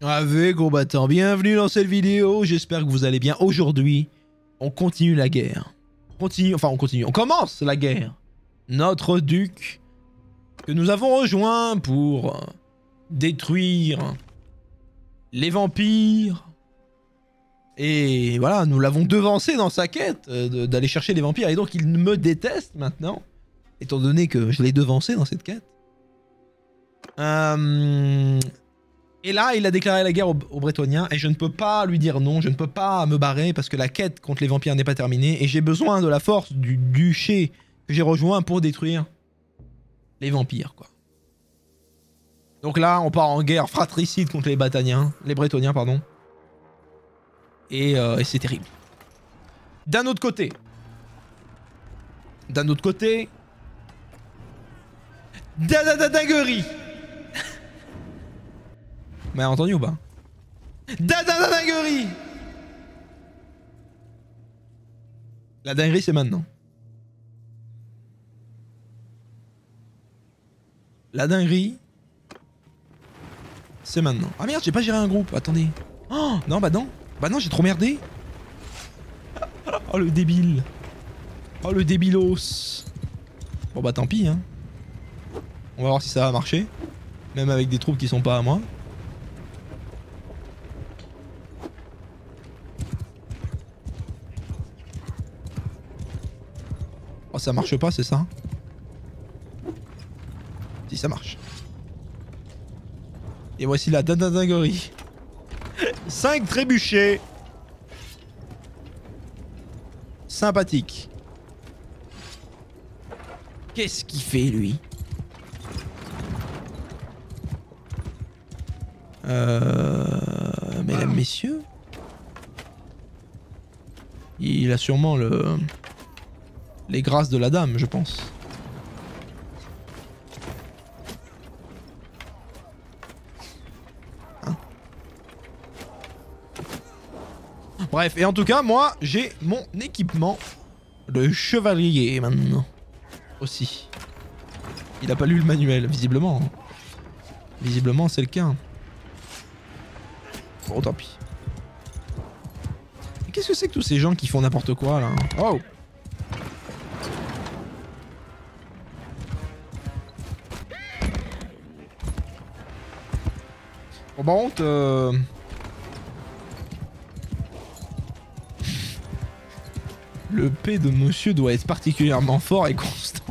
Avec combattants, bienvenue dans cette vidéo, j'espère que vous allez bien. Aujourd'hui, on continue la guerre. On continue, enfin on continue, on commence la guerre. Notre duc, que nous avons rejoint pour euh, détruire les vampires. Et voilà, nous l'avons devancé dans sa quête euh, d'aller chercher les vampires. Et donc il me déteste maintenant, étant donné que je l'ai devancé dans cette quête. Euh, et là, il a déclaré la guerre aux, Bretoniens et je ne peux pas lui dire non, je ne peux pas me barrer parce que la quête contre les vampires n'est pas terminée et j'ai besoin de la force du duché que j'ai rejoint pour détruire les vampires, quoi. Donc là, on part en guerre fratricide contre les Bataniens, les Bretoniens, pardon. Et, euh, et c'est terrible. D'un autre côté, d'un autre côté, dinguerie mais entendu ou pas dinguerie La dinguerie, c'est maintenant. La dinguerie, c'est maintenant. Ah merde, j'ai pas géré un groupe. Attendez. Oh, non, bah non. Bah non, j'ai trop merdé. Oh, le débile. Oh, le débilos. Bon, bah tant pis, hein. On va voir si ça va marcher. Même avec des troupes qui sont pas à moi. Oh, ça marche pas, c'est ça Si, ça marche. Et voici la dinguerie. 5 trébuchés. Sympathique. Qu'est-ce qu'il fait, lui? Euh... Mesdames, messieurs Il a sûrement le les grâces de la dame, je pense. Hein Bref, et en tout cas, moi, j'ai mon équipement de chevalier maintenant. Aussi. Il a pas lu le manuel, visiblement. Visiblement, c'est le cas. Bon, tant pis. Qu'est-ce que c'est que tous ces gens qui font n'importe quoi, là? Oh Bon, par contre... Euh... Le P de monsieur doit être particulièrement fort et constant.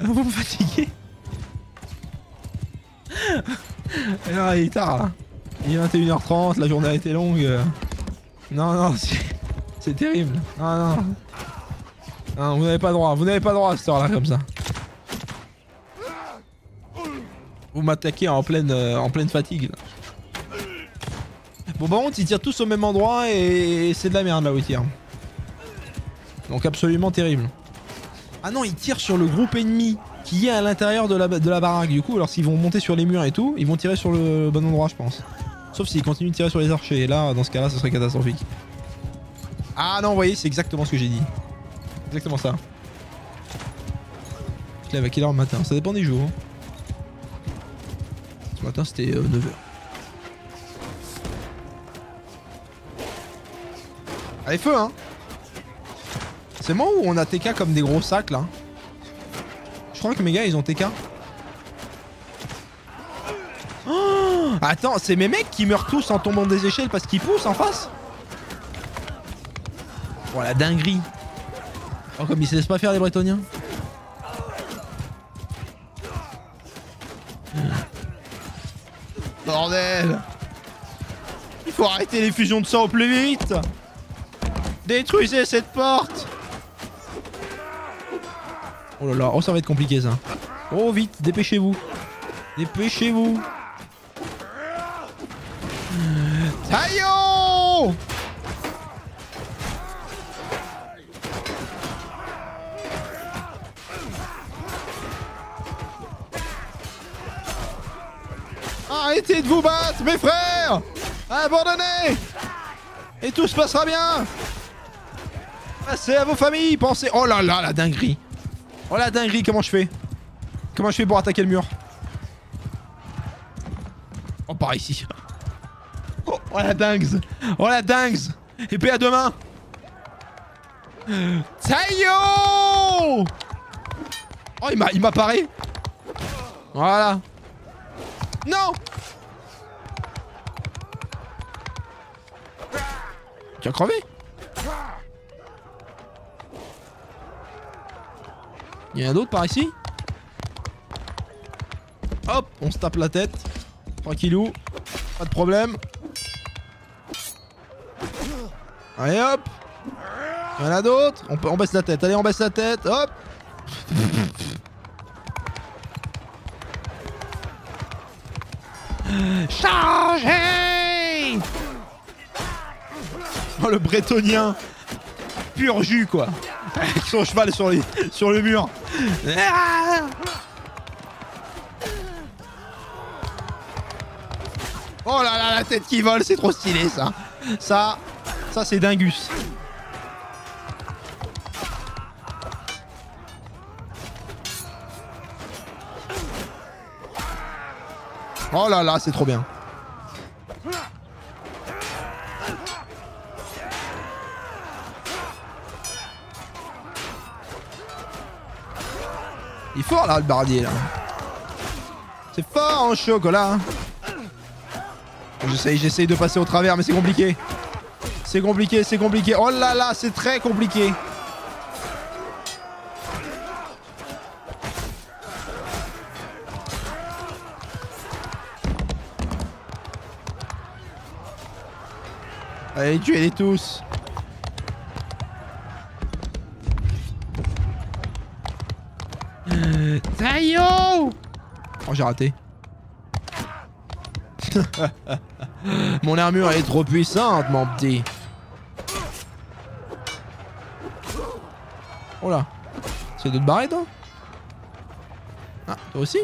Vous me fatiguez Alors, il est tard là. Il est 21h30, la journée a été longue. Non, non, c'est terrible. Non, non. Non, vous n'avez pas droit, vous n'avez pas droit à cette heure là comme ça. Vous m'attaquez en pleine, euh, en pleine fatigue. Bon, par contre, ils tirent tous au même endroit et c'est de la merde là où ils tirent. Donc absolument terrible. Ah non, ils tirent sur le groupe ennemi qui est à l'intérieur de la, de la baraque. Du coup, lorsqu'ils vont monter sur les murs et tout, ils vont tirer sur le bon endroit, je pense. Sauf s'ils continuent de tirer sur les archers. Et là, dans ce cas-là, ce serait catastrophique. Ah non, vous voyez, c'est exactement ce que j'ai dit. Exactement ça. Je lève à quelle heure le matin Ça dépend des jours. Hein. Ce matin, c'était 9h. Euh, Allez, feu, hein. C'est moi ou on a TK comme des gros sacs, là. Je crois que mes gars, ils ont TK. Oh Attends, c'est mes mecs qui meurent tous en tombant des échelles parce qu'ils poussent en face. Oh, la dinguerie. Oh, comme ils se laissent pas faire les Bretoniens Bordel Il faut arrêter les fusions de sang au plus vite Détruisez cette porte Oh là là, oh ça va être compliqué ça. Oh vite, dépêchez-vous. Dépêchez-vous. Aïe Arrêtez de vous battre, mes frères. Abandonnez. Et tout se passera bien. Passez à vos familles, pensez... Oh là là, la dinguerie. Oh la dinguerie, comment je fais? Comment je fais pour attaquer le mur? Par ici. Oh, oh la dingue Oh la dingue Épée à deux mains Taillot Oh, il m'a, m'apparaît. Voilà. Non Tu as crevé Il y en a d'autres par ici Hop, on se tape la tête. Tranquillou. Pas de problème. Allez hop Il y en a d'autres on, on baisse la tête. Allez, on baisse la tête. Hop Chargez Oh le bretonien Pur jus quoi. Avec son cheval sur, sur le mur. Ah Oh là là la tête qui vole c'est trop stylé ça. Ça Ça c'est dingus. Oh là là c'est trop bien fort là le bardier là. C'est fort en chocolat. Hein. J'essaye, j'essaye de passer au travers mais c'est compliqué. C'est compliqué, c'est compliqué. Oh là là, c'est très compliqué. Allez, tuez-les tous. J'ai raté. mon armure est trop puissante, mon petit. Oh là. C'est de te barrer, toi? Ah, toi aussi?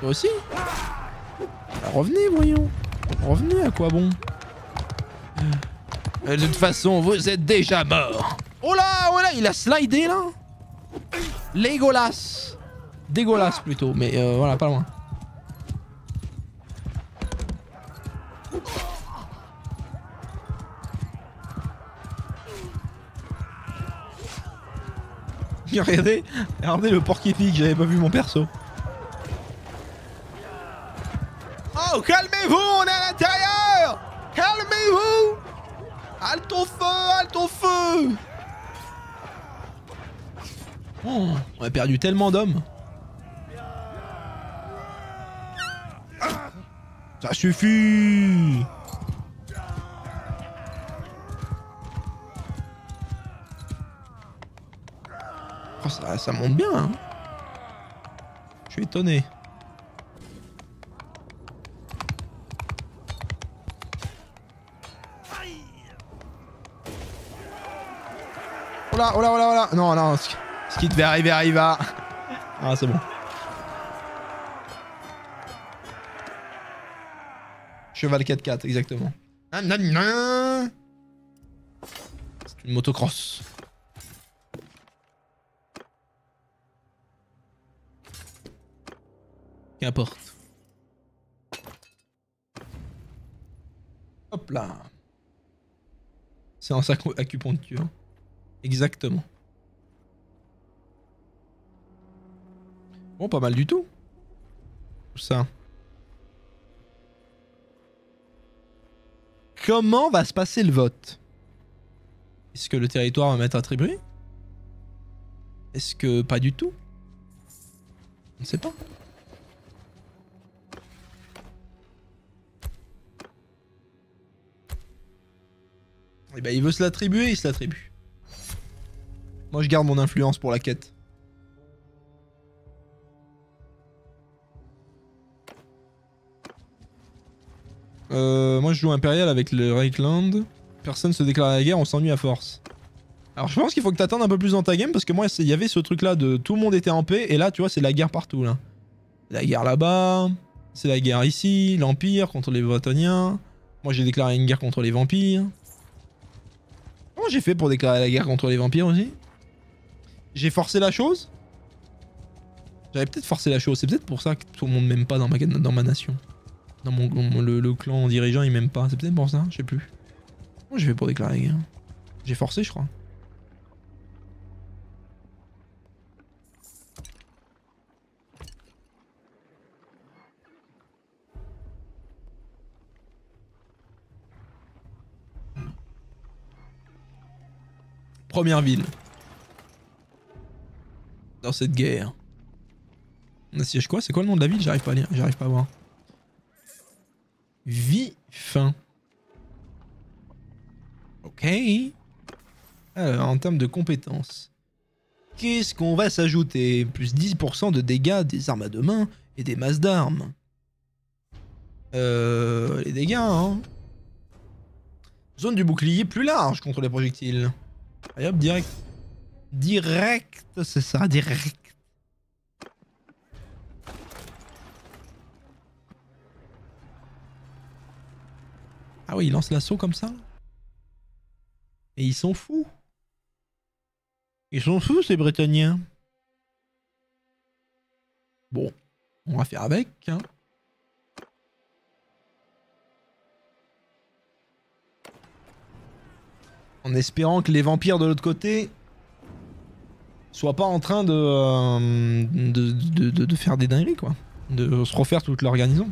Toi aussi? Bah, Revenez, voyons. Revenez, à quoi bon? De toute façon, vous êtes déjà mort. Oh là, oh là, il a slidé, là Legolas Dégueulasse plutôt, mais euh, voilà, pas loin. regardez, regardez le porc-épic, j'avais pas vu mon perso. Oh, calmez-vous, on est à l'intérieur Calmez-vous Halte au feu, halte au feu oh, On a perdu tellement d'hommes. Ça suffit oh, ça, monte bien. Hein. Je suis étonné. Oh là, oh là, oh là, oh là. Non, non, ce qui devait arriver arriva. Ah, c'est bon. Cheval 4x4, exactement. C'est une motocross. Qu'importe. Hop là. C'est un sac acupuncture. Exactement. Bon, pas mal du tout. Tout ça. Comment va se passer le vote? Est-ce que le territoire va m'être attribué Est-ce que pas du tout? On ne sait pas. Eh ben, il veut se l'attribuer, il se l'attribue. Moi, je garde mon influence pour la quête. Euh, moi je joue Impérial avec le Reichland. Personne se déclare la guerre, on s'ennuie à force. Alors je pense qu'il faut que t'attendes un peu plus dans ta game parce que moi il y avait ce truc là de tout le monde était en paix et là tu vois c'est la guerre partout là. La guerre là-bas, c'est la guerre ici, l'Empire contre les Bretoniens. Moi j'ai déclaré une guerre contre les vampires. Comment j'ai fait pour déclarer la guerre contre les vampires aussi J'ai forcé la chose J'avais peut-être forcé la chose, c'est peut-être pour ça que tout le monde m'aime pas dans ma, dans nation. Non, mon, le clan dirigeant il m'aime pas. C'est peut-être pour ça, je sais plus. Comment j'ai fait pour déclarer la guerre? J'ai forcé, je crois. Première ville. Dans cette guerre. On assiège quoi? C'est quoi le nom de la ville? J'arrive pas à lire, j'arrive pas à voir. Vie fin. Ok. Alors, en termes de compétences. Qu'est-ce qu'on va s'ajouter? Plus 10% de dégâts des armes à deux mains et des masses d'armes. Euh. Les dégâts, hein. Zone du bouclier plus large contre les projectiles. Allez hop, direct. Direct, c'est ça, direct. Ah oui, ils lancent l'assaut comme ça Et ils sont fous. Ils sont fous ces Britanniens. Bon, on va faire avec. Hein. En espérant que les vampires de l'autre côté soient pas en train de, euh, faire des dingueries quoi. De se refaire toute leur garnison.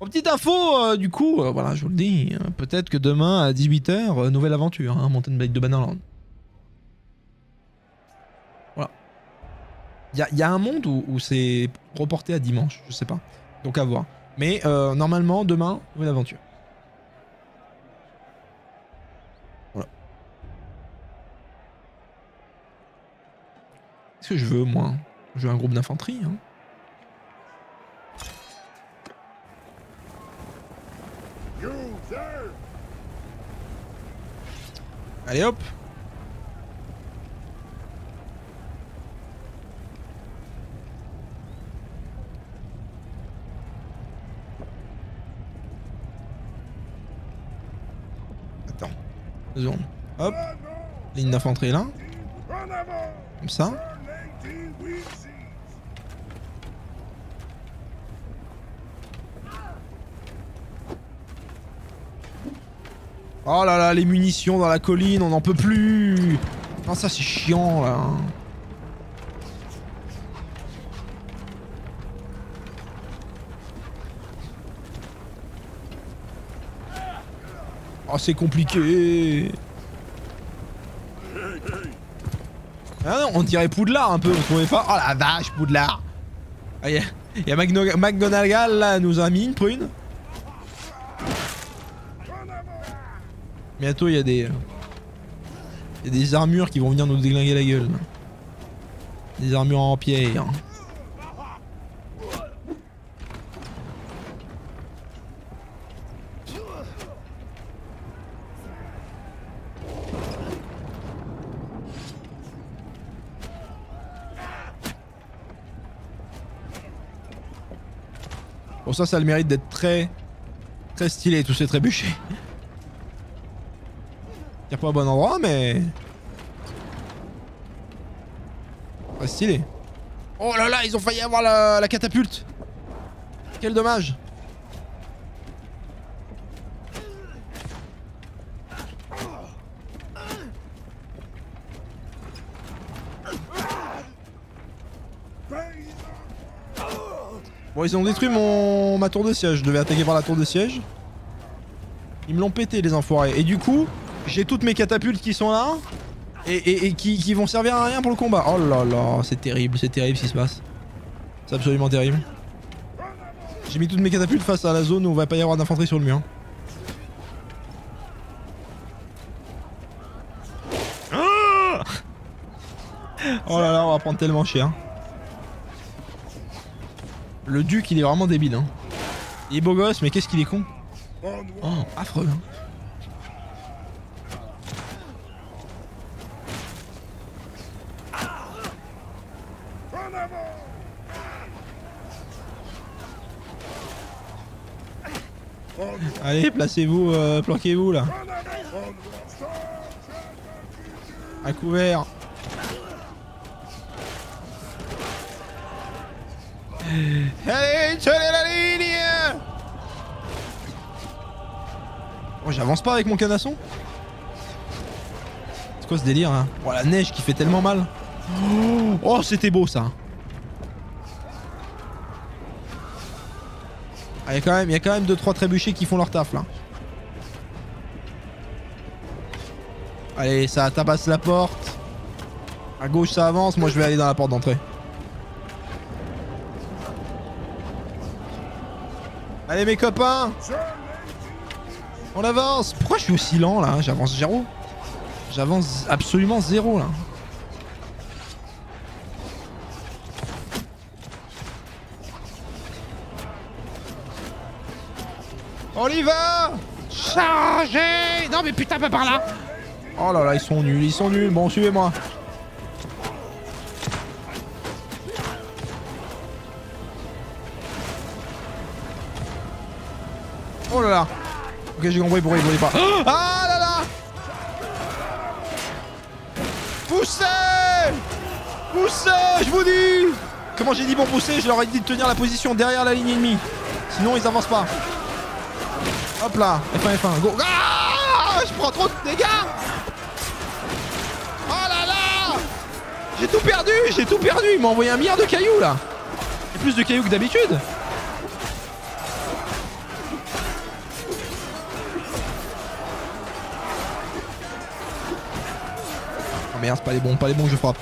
Bon, petite info, euh, du coup, euh, voilà, je vous le dis, peut-être que demain à 18h, nouvelle aventure, hein, Mountain Blade de Bannerland. Voilà. Il y a, un monde où, où c'est reporté à dimanche, je sais pas. Donc à voir. Mais normalement, demain, nouvelle aventure. Qu'est-ce que je veux, moi? Je veux un groupe d'infanterie, hein. Allez hop Attends. Deux secondes. Hop. Ligne d'infanterie là. Comme ça. Oh là là, les munitions dans la colline, on n'en peut plus Non, ça c'est chiant là. Oh, c'est compliqué Ah non, on dirait Poudlard un peu, vous trouvez pas? Oh la vache, Poudlard Ah, y a, y a McGonagall là, nous a mis une prune. Bientôt, il y a des. Il y a des armures qui vont venir nous déglinguer la gueule. Des armures en pierre. Bon, ça, ça a le mérite d'être très. Très stylé, tous ces trébuchés. Tire pas au bon endroit, mais. Très stylé. Oh là là, ils ont failli avoir la catapulte. Quel dommage. Bon, ils ont détruit mon ma tour de siège. Je devais attaquer par la tour de siège. Ils me l'ont pété, les enfoirés. Et du coup, j'ai toutes mes catapultes qui sont là. Et, et- et qui, qui vont servir à rien pour le combat. Oh là là, c'est terrible, c'est terrible ce qui se passe. C'est absolument terrible. J'ai mis toutes mes catapultes face à la zone où il va pas y avoir d'infanterie sur le mur. Ah oh là là, on va prendre tellement cher. Le duc, il est vraiment débile. Hein. Il est beau gosse, mais qu'est-ce qu'il est con. Oh, affreux. hein. Allez, placez-vous, euh, planquez-vous là. À couvert. Allez, la ligne Oh, j'avance pas avec mon canasson C'est quoi ce délire là Oh, la neige qui fait tellement mal. Oh, c'était beau ça. Ah, y a quand même, y a quand même 2-3 trébuchés qui font leur taf là. Allez, ça tabasse la porte. À gauche ça avance, moi je vais aller dans la porte d'entrée. Allez mes copains On avance Pourquoi je suis aussi lent là J'avance zéro. J'avance absolument zéro là. On y va Chargez Non mais putain pas par là Oh là là ils sont nuls, ils sont nuls. Bon suivez-moi. Là là. Ok j'ai compris pourquoi il voulait pas. Ah là là. Poussez. Poussez Je vous dis. Comment j'ai dit bon pousser Je leur ai dit de tenir la position derrière la ligne ennemie. Sinon ils avancent pas. Hop là F1 F1 go. Ah Je prends trop de dégâts. Oh là là. J'ai tout perdu J'ai tout perdu. Il m'a envoyé un milliard de cailloux là. Et plus de cailloux que d'habitude merde, c'est pas les bons, pas les bons je frappe.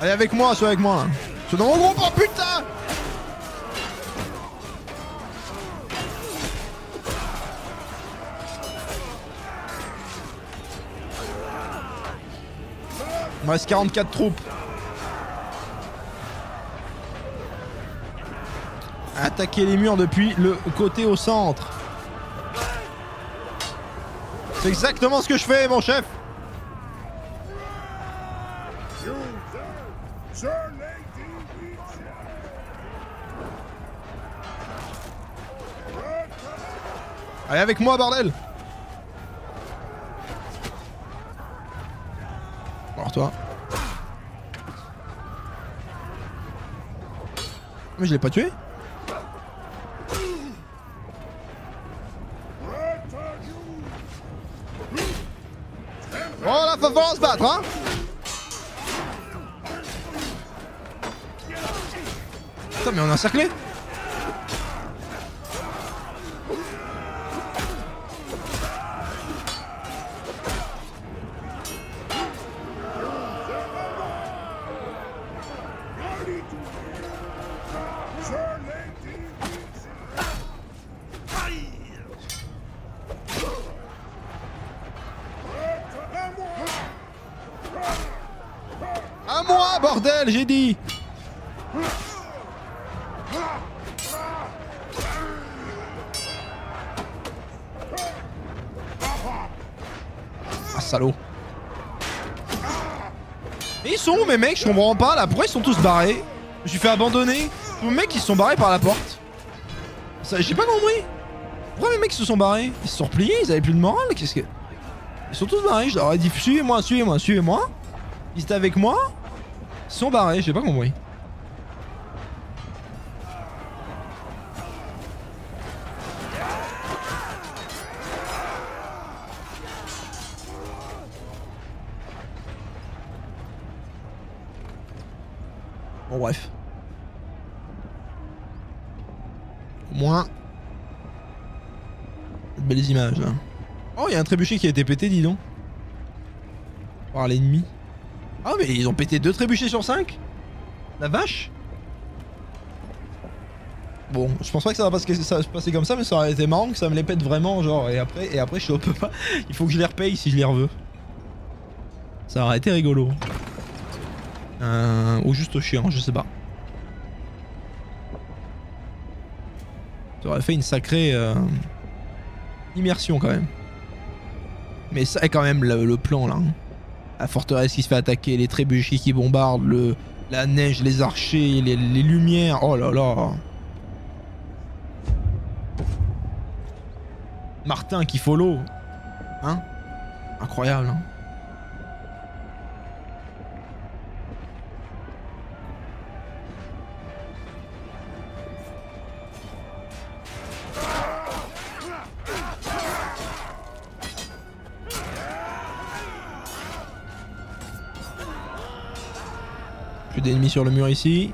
Allez avec moi, sois avec moi. C'est dans mon groupe, oh putain Il me reste 44 troupes. Attaquer les murs depuis le côté au centre. C'est exactement ce que je fais, mon chef. Allez avec moi, bordel Alors toi. Mais je l'ai pas tué Oh là, hein Putain, mais on est encerclé j'ai dit Ah, salaud. Ils sont où mes mecs? Je comprends pas là. Pourquoi ils sont tous barrés? Je suis fait abandonner. Tous mes mecs ils sont barrés par la porte. J'ai pas compris. Pourquoi mes mecs se sont barrés? Ils se sont repliés Ils avaient plus de morale? Qu'est-ce que. Ils sont tous barrés. Je leur ai dit suivez-moi, suivez-moi, suivez-moi. Ils étaient avec moi. Sont barrés. J'ai pas compris. Bon bref. Au moins. Belles images là. Oh, il y a un trébuchet qui a été pété, dis donc. Par l'ennemi. Ah, mais ils ont pété deux trébuchets sur 5 La vache Bon, je pense pas que ça va, se, passer comme ça, mais ça aurait été marrant que ça me les pète vraiment, genre, et après, et après je peux pas. Il faut que je les repaye si je les reveux. Ça aurait été rigolo. Euh, ou juste chiant, je sais pas. Ça aurait fait une sacrée euh, immersion quand même. Mais ça est quand même le, le plan là. hein. La forteresse qui se fait attaquer, les trébuchets qui bombardent, la neige, les archers, les, les lumières. Oh là là. Martin qui follow. Hein Incroyable. Hein Plus d'ennemis sur le mur ici.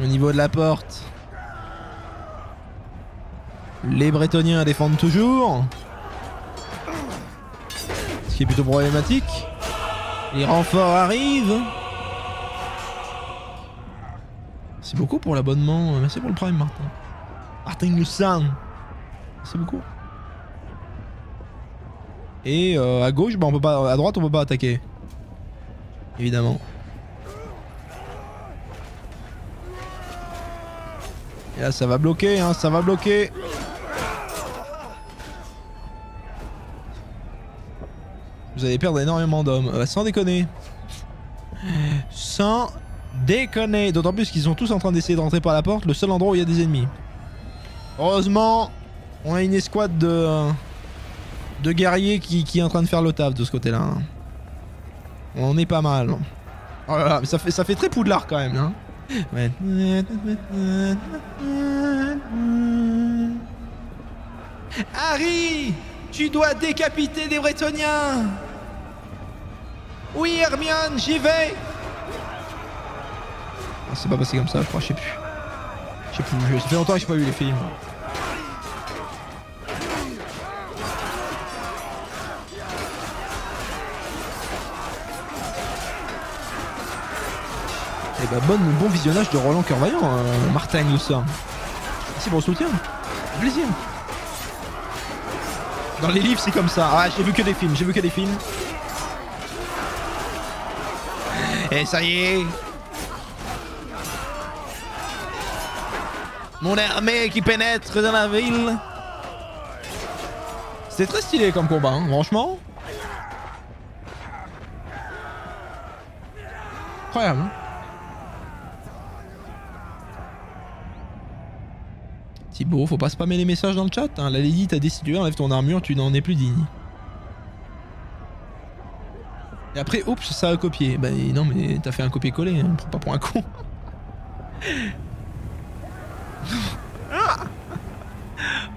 Au niveau de la porte. Les Bretoniens défendent toujours. Ce qui est plutôt problématique. Les renforts arrivent. Merci beaucoup pour l'abonnement. Merci pour le prime, Martin. Martin Nussan. Merci beaucoup. Et euh, à gauche, bah on peut pas, à droite, on peut pas attaquer. Évidemment. Et là, ça va bloquer, hein, ça va bloquer. Vous allez perdre énormément d'hommes. Euh, sans déconner. Sans déconner. D'autant plus qu'ils sont tous en train d'essayer de rentrer par la porte, le seul endroit où il y a des ennemis. Heureusement, on a une escouade de, de guerriers qui, qui est en train de faire le taf de ce côté-là. hein. On est pas mal. Oh là là, ça fait, ça fait très poudlard quand même. Hein. Harry Tu dois décapiter des Bretoniens Oui, Hermione, j'y vais Ah, C'est pas passé comme ça, je crois, je sais plus. Je sais plus, ça fait longtemps que j'ai pas vu les films. Bah, bon visionnage de Roland Cœur-Vaillant, euh, Martin Youssin. Merci pour le soutien. Plaisir. Dans les livres, c'est comme ça. Ah, j'ai vu que des films, j'ai vu que des films. Et ça y est. Mon armée qui pénètre dans la ville. C'était très stylé comme combat, hein, franchement. Incroyable. hein. Thibaut, faut pas spammer les messages dans le chat. Hein. La lady t'a décidé, enlève ton armure, tu n'en es plus digne. Et après, oups, ça a copié. Bah non, mais t'as fait un copier-coller, hein. prends pas pour un con.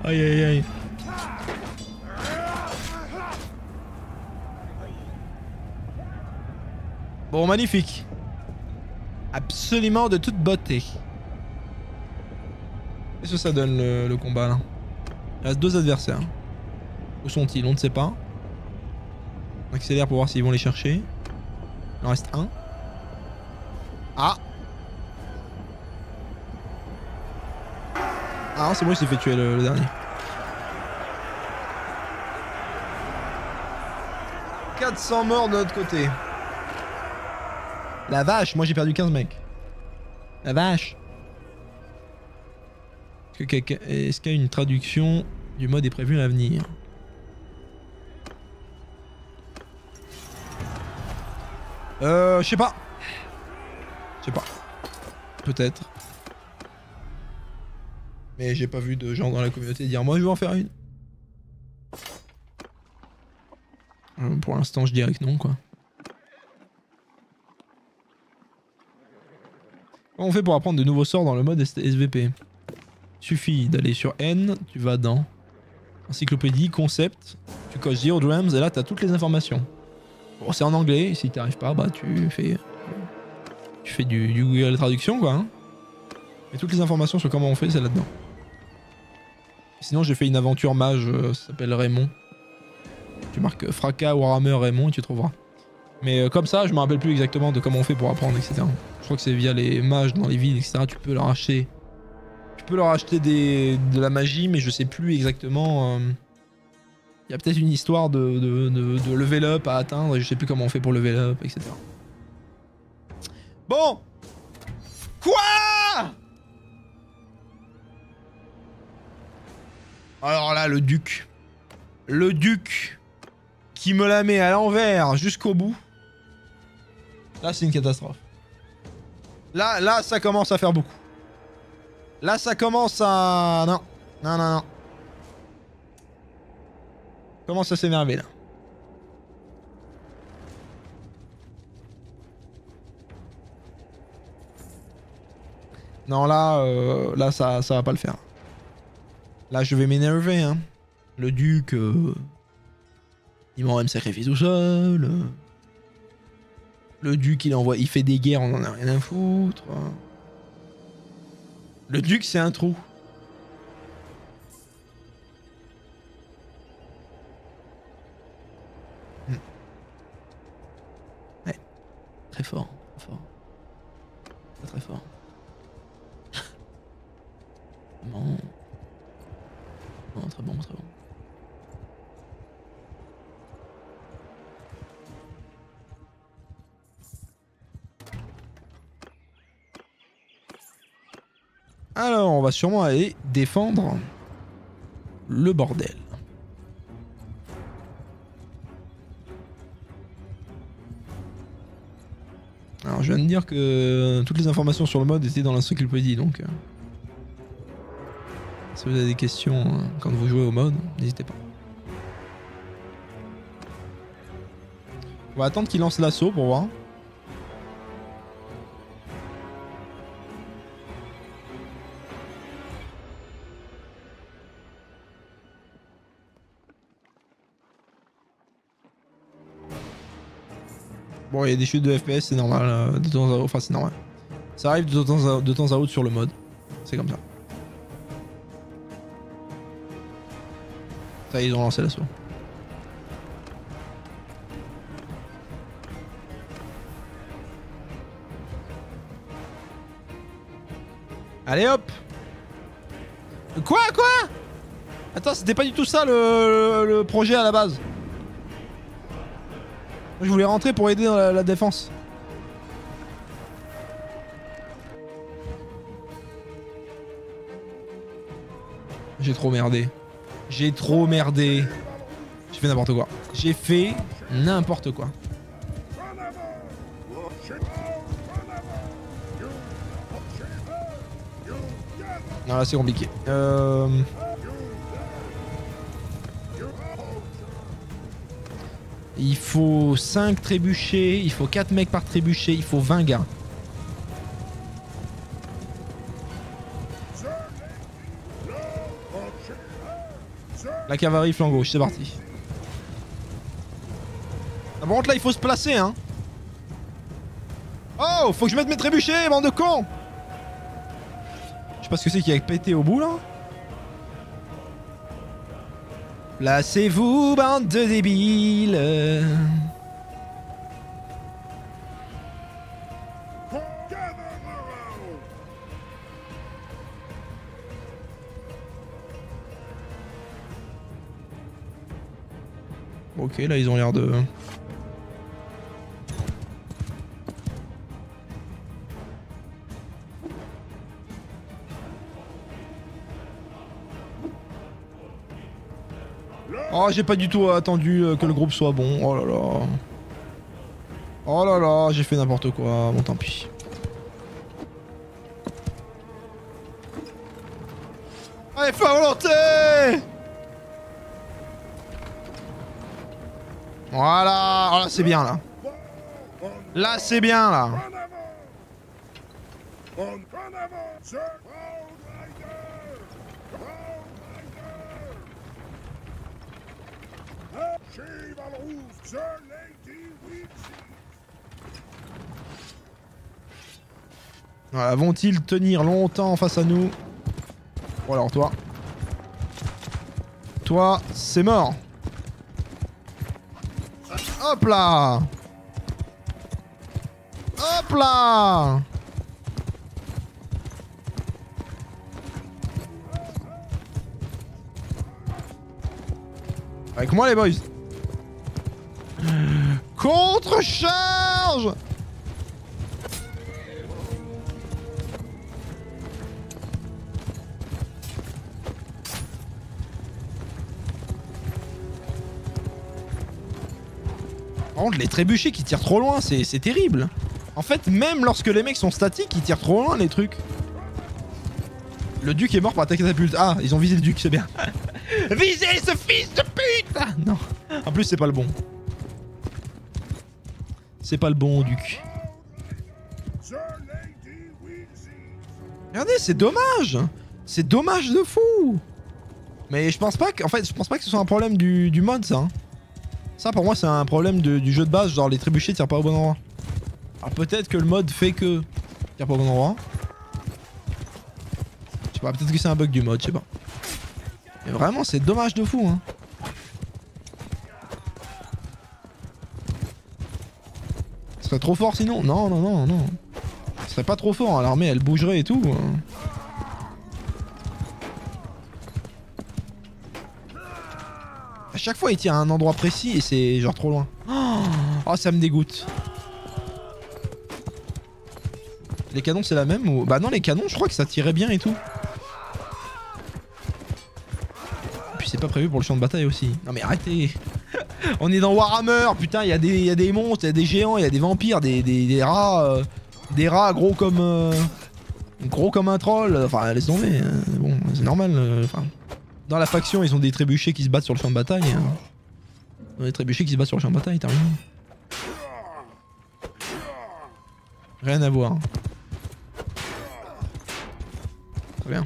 Aïe aïe aïe. Bon, magnifique. Absolument de toute beauté. Qu'est-ce que ça donne le, combat là? Il reste deux adversaires. Où sont-ils? On ne sait pas. On accélère pour voir s'ils vont les chercher. Il en reste un. Ah Ah c'est moi qui s'est fait tuer le, le dernier. 400 morts de notre côté. La vache, moi j'ai perdu 15 mecs. La vache. Est-ce qu'il y a une traduction du mode est prévu à l'avenir? Euh, je sais pas. Je sais pas. Peut-être. Mais j'ai pas vu de gens dans la communauté dire moi je vais en faire une. Euh, Pour l'instant, je dirais que non, quoi. Comment on fait pour apprendre de nouveaux sorts dans le mode SVP Suffit d'aller sur N, tu vas dans Encyclopédie, Concept, tu coches Zero Drums et là t'as toutes les informations. Bon, c'est en anglais, si t'arrives pas, bah tu fais. Tu fais du, du Google Traduction quoi. Hein. Et toutes les informations sur comment on fait, c'est là-dedans. Sinon, j'ai fait une aventure mage, euh, ça s'appelle Raymond. Tu marques Fracas Warhammer Raymond et tu trouveras. Mais euh, comme ça, je me rappelle plus exactement de comment on fait pour apprendre, etc. Je crois que c'est via les mages dans les villes, etc. Tu peux leur acheter. Peux leur acheter de la magie, mais je sais plus exactement. euh, Il y a peut-être une histoire de level up à atteindre et je sais plus comment on fait pour level up, etc. Bon Quoi? Alors là, le duc. Le duc qui me la met à l'envers jusqu'au bout. Là, c'est une catastrophe. Là, là, ça commence à faire beaucoup. Là, ça commence à... Non. Non, non, non. Commence à s'énerver, là. Non, là, euh, là, ça, ça va pas le faire. Là, je vais m'énerver, hein. Le duc... euh, Il m'en même sacrifié tout seul. Le duc, il envoie, il fait des guerres, on en a rien à foutre. Le duc, c'est un trou. Hmm. Ouais, très fort, très fort. Très très fort. non. Non, très bon, très bon. Alors, on va sûrement aller défendre le bordel. Alors, je viens de dire que toutes les informations sur le mode étaient dans l'encyclopédie, donc... Euh, si vous avez des questions euh, quand vous jouez au mode, n'hésitez pas. On va attendre qu'il lance l'assaut pour voir. Il y a des chutes de FPS, c'est normal. Euh, de temps à enfin, c'est normal. Ça arrive de temps, à, temps autre sur le mode. C'est comme ça. Ça, ils ont lancé l'assaut. Allez hop Quoi Quoi? Attends, c'était pas du tout ça le projet à la base. Je voulais rentrer pour aider dans la, défense. J'ai trop merdé. J'ai trop merdé. J'ai fait n'importe quoi. J'ai fait n'importe quoi. Non là c'est compliqué. Euh... Il faut 5 trébuchés, il faut 4 mecs par trébuchet, il faut 20 gars. La cavalerie flanc gauche, c'est parti. Ah, par contre là il faut se placer hein. Oh, faut que je mette mes trébuchets, bande de cons Je sais pas ce que c'est qui a pété au bout là. Placez-vous, bande de débiles. Ok, là ils ont l'air de... Oh, j'ai pas du tout attendu euh, que le groupe soit bon. Oh là là. Oh là là, j'ai fait n'importe quoi. Bon, tant pis. Allez, à volonté Voilà. Oh là, c'est bien, là. Là, c'est bien, là. Voilà, vont-ils tenir longtemps face à nous? Bon alors toi. Toi, c'est mort. Hop là. Hop là. Avec moi les boys Contre-charge Par contre, les trébuchés qui tirent trop loin, c'est terrible. En fait, même lorsque les mecs sont statiques, ils tirent trop loin les trucs. Le duc est mort par ta catapulte. Ah, ils ont visé le duc, c'est bien. Visez ce fils de pute Non. En plus, c'est pas le bon. C'est pas le bon, Duc. Regardez, c'est dommage C'est dommage de fou Mais je pense pas que... En fait, je pense pas que ce soit un problème du, du mode, ça. Hein. Ça pour moi c'est un problème du jeu de base, genre les trébuchets tirent pas au bon endroit. Alors peut-être que le mode fait que tire pas au bon endroit. Je sais pas, peut-être que c'est un bug du mode, je sais pas. Mais vraiment c'est dommage de fou hein. Trop fort sinon Non non non non. Ce serait pas trop fort, hein. l'armée elle bougerait et tout. hein. À chaque fois il tire à un endroit précis et c'est genre trop loin. Oh, ça me dégoûte. Les canons c'est la même ou... Bah non les canons je crois que ça tirait bien et tout. Et puis c'est pas prévu pour le champ de bataille aussi. Non mais arrêtez On est dans Warhammer, putain il y, y a des monstres, il y a des géants, il y a des vampires, des, rats... euh, des rats gros comme... euh, gros comme un troll. Enfin laisse tomber. hein. Bon c'est normal. euh. Dans la faction, ils ont des trébuchets qui se battent sur le champ de bataille. hein. Ils des trébuchets qui se battent sur le champ de bataille, terminé. Rien à voir. Très bien.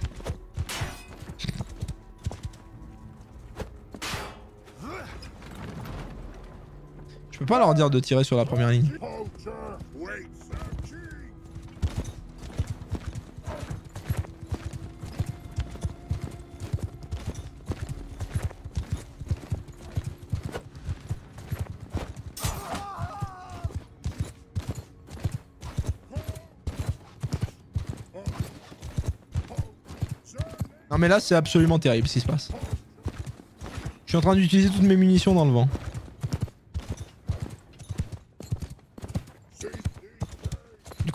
Je peux pas leur dire de tirer sur la première ligne. Non mais là c'est absolument terrible ce qui se passe. Je suis en train d'utiliser toutes mes munitions dans le vent.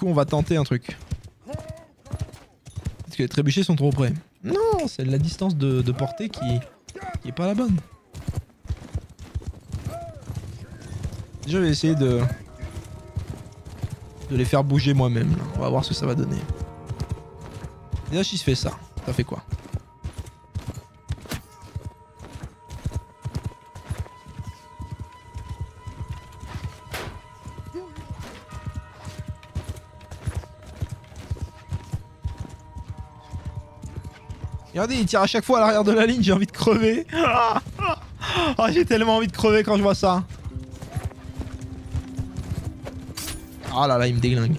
On va tenter un truc. Parce que les trébuchets sont trop près. Non, c'est la distance de, portée qui, qui est pas la bonne. Déjà je vais essayer de... De les faire bouger moi-même. On va voir ce que ça va donner. Déjà si je fais ça, ça fait quoi? Regardez, il tire à chaque fois à l'arrière de la ligne, j'ai envie de crever. Ah, Ah, j'ai tellement envie de crever quand je vois ça. Ah là là, il me déglingue.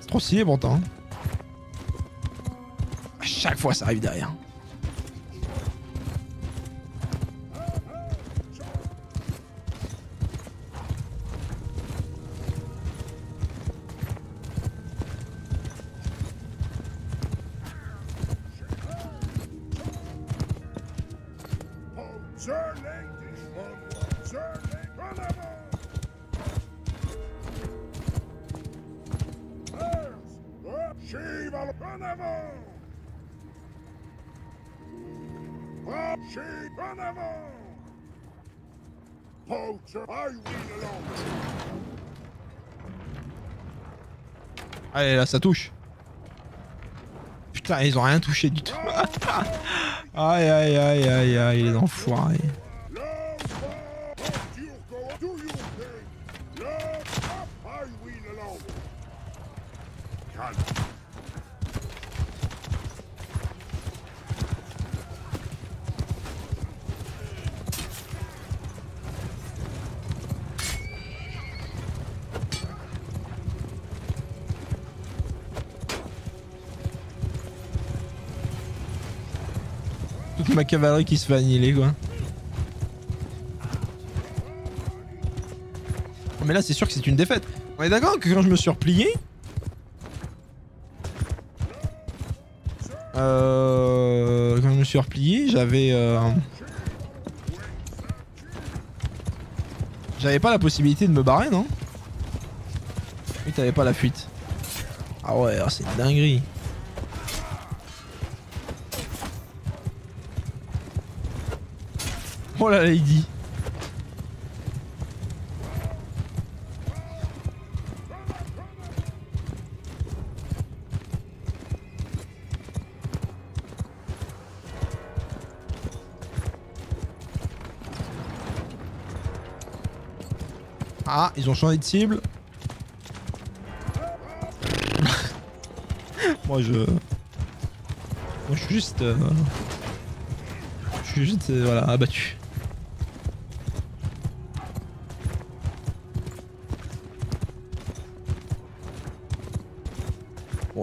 C'est trop stylé pourtant. Chaque fois, ça arrive derrière. Allez, là, ça touche. Putain, ils ont rien touché du tout. aïe, aïe, aïe, aïe, aïe, les enfoirés. Cavalerie qui se fait annihiler, quoi. Mais là, c'est sûr que c'est une défaite. On est d'accord que quand je me suis replié... Euh... Quand je me suis replié, j'avais... euh, J'avais pas la possibilité de me barrer, non? Oui, t'avais pas la fuite. Ah ouais, ah, c'est dinguerie. Oh la lady. Ah, ils ont changé de cible. Moi je... Moi je suis juste... euh, Je suis juste... euh, voilà, abattu.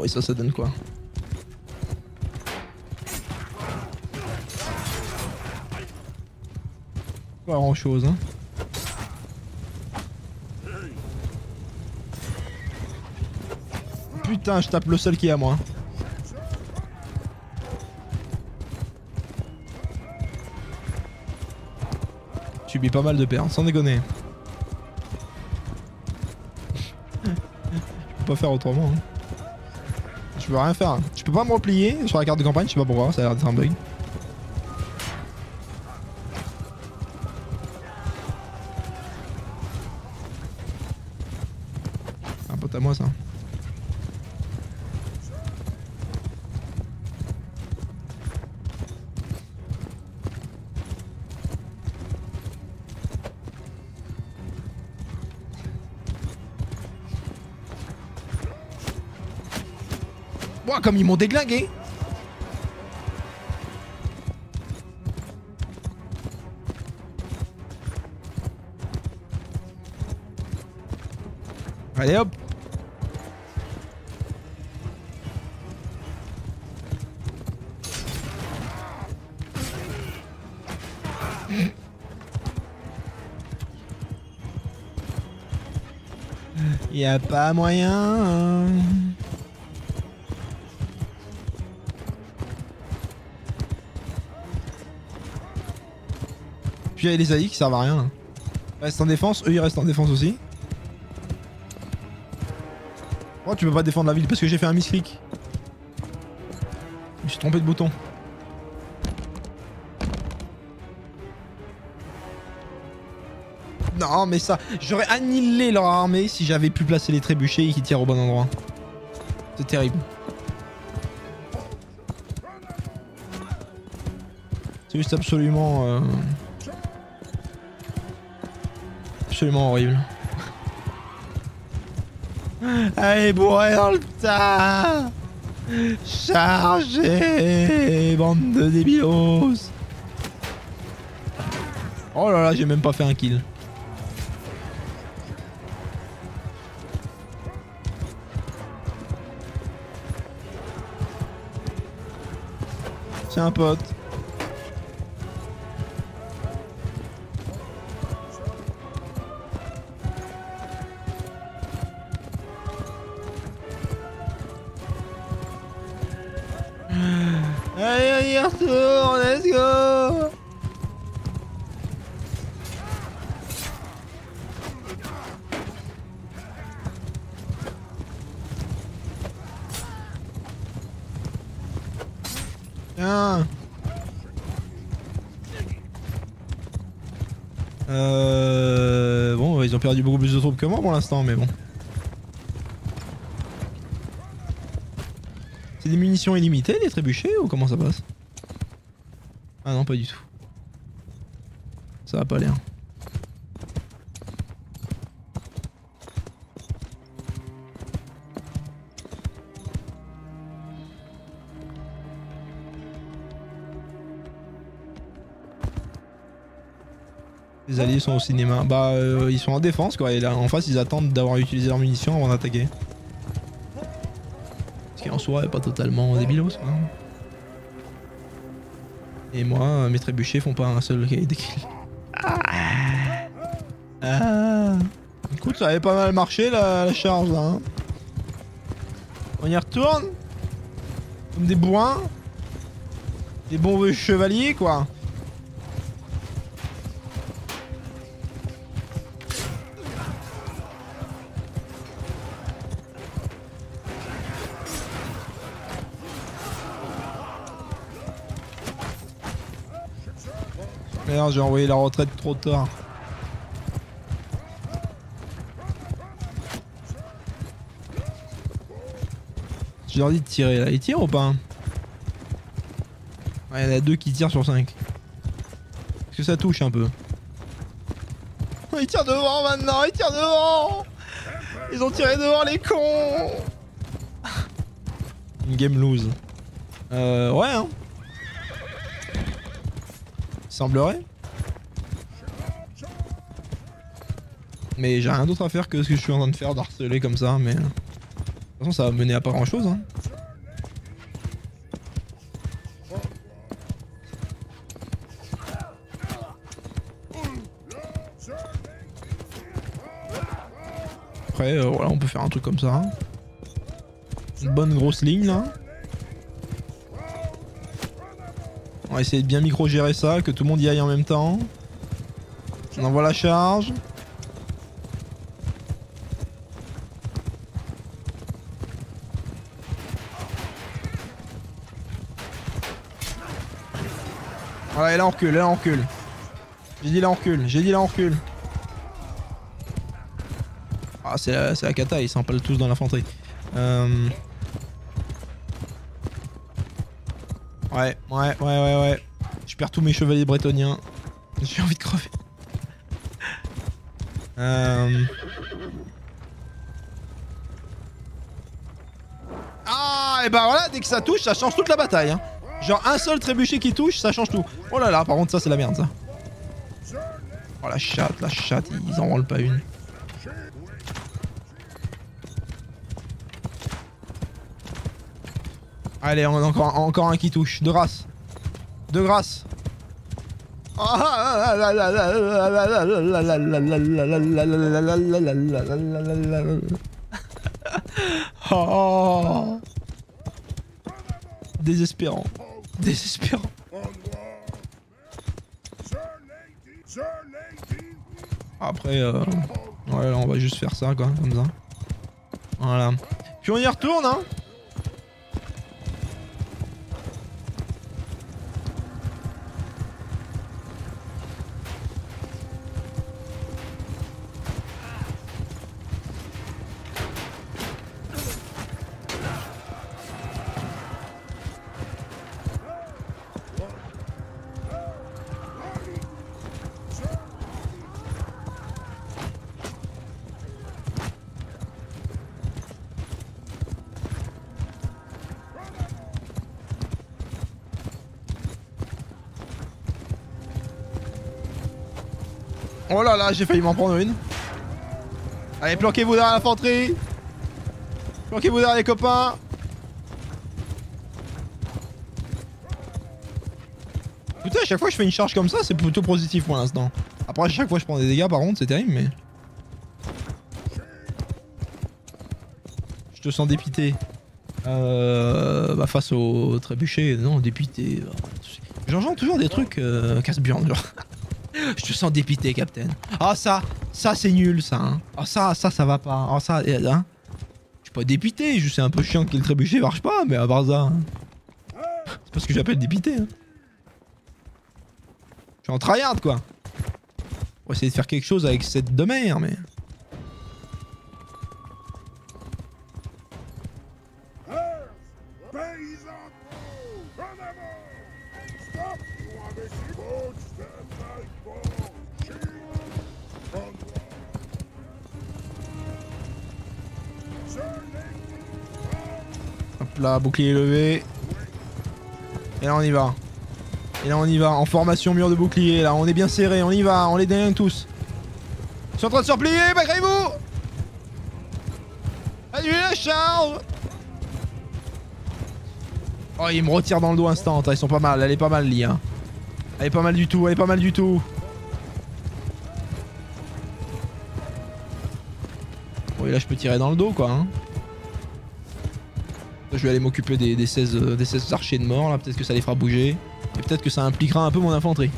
Et ça, ça donne quoi Pas grand chose hein. Putain, je tape le seul qui est à moi. Subis pas mal de pertes, sans déconner. je peux pas faire autrement. hein. Peux rien faire. Je peux pas me replier sur la carte de campagne, je sais pas pourquoi, ça a l'air d'être un bug. Comme ils m'ont déglingué Allez hop Y a pas moyen. Puis les AI qui servent à rien. Ils restent en défense, eux ils restent en défense aussi. Oh tu peux pas défendre la ville parce que j'ai fait un misclick. Suis trompé de bouton. Non mais ça, j'aurais annihilé leur armée si j'avais pu placer les trébuchets et qu'ils tirent au bon endroit. C'est terrible. C'est juste absolument... euh, Absolument horrible. Allez, bourré dans le tas Chargez Bande de débilos Oh là là, j'ai même pas fait un kill. C'est un pote. Perdu beaucoup plus de troupes que moi pour l'instant, mais bon. C'est des munitions illimitées, les trébuchets, ou comment ça passe? Ah non, pas du tout. Ça va pas l'air. Alliés sont au cinéma. Bah, euh, ils sont en défense quoi. Et là, en face, ils attendent d'avoir utilisé leurs munitions avant d'attaquer. Ce qui en soi est pas totalement débilos. Hein. Et moi, mes trébuchets font pas un seul kill. Ah. Ah. Écoute, ça avait pas mal marché la, la charge là. hein. On y retourne Comme des bourrins Des bons chevaliers quoi. J'ai envoyé la retraite trop tard. J'ai leur dit de tirer là. Ils tirent ou pas Ouais, il y en a deux qui tirent sur 5. Est-ce que ça touche un peu? Ils tirent devant maintenant, ils tirent devant Ils ont tiré devant les cons Une game lose. Euh, ouais, hein. Semblerait. Mais j'ai rien d'autre à faire que ce que je suis en train de faire, d'harceler comme ça, mais... De toute façon, ça va mener à pas grand chose, hein. Après, euh, voilà, on peut faire un truc comme ça. hein. Une bonne grosse ligne, là. On va essayer de bien micro-gérer ça, que tout le monde y aille en même temps. On envoie la charge. Et là on recule, là. J'ai dit là on recule, j'ai dit là on recule. Ah, c'est la, la cata, ils s'empalent tous dans l'infanterie. Euh... Ouais, ouais, ouais, ouais, ouais. Je perds tous mes chevaliers bretoniens. J'ai envie de crever. Euh... Ah, et bah voilà, dès que ça touche, ça change toute la bataille. Hein. Genre un seul trébuchet qui touche, ça change tout. Oh là là, par contre, ça c'est la merde ça. Oh la chatte, la chatte, ils en roulent pas une. Allez, on a encore, encore un qui touche. De grâce. De grâce. Oh. Désespérant. Désespérant. Après, euh... ouais, on va juste faire ça, quoi, comme ça. Voilà. Puis on y retourne, hein j'ai failli m'en prendre une. Allez, planquez-vous derrière l'infanterie. Planquez-vous derrière les copains. Putain, à chaque fois je fais une charge comme ça, c'est plutôt positif pour l'instant. Après, à chaque fois je prends des dégâts, par contre, c'est terrible, mais... Je te sens dépité. Euh... Bah, face au trébuchet, non, dépité. J'entends toujours des trucs euh, casse-burn, genre. Je te sens dépité, Captain. Ah ça, ça c'est nul ça. Hein. Ah ça, ça, ça va pas. Ah ça, euh, hein. Je suis pas dépité, je sais un peu chiant que le trébuchet marche pas, mais à part ça. hein. C'est pas ce que j'appelle dépité. Hein. Je suis en tryhard quoi. On va essayer de faire quelque chose avec cette de mer, mais. Là, bouclier levé. Et là on y va. Et là on y va, en formation mur de bouclier, là on est bien serré, on y va, on les dingue tous. Ils sont en train de se replier, bagarrez-vous Annulez la charge Oh ils me retirent dans le dos instant, ils sont pas mal, elle est pas mal Lee hein. Elle est pas mal du tout, elle est pas mal du tout. Et là je peux tirer dans le dos quoi hein. Je vais aller m'occuper des, des 16, euh, des 16 archers de mort là, peut-être que ça les fera bouger. Et peut-être que ça impliquera un peu mon infanterie.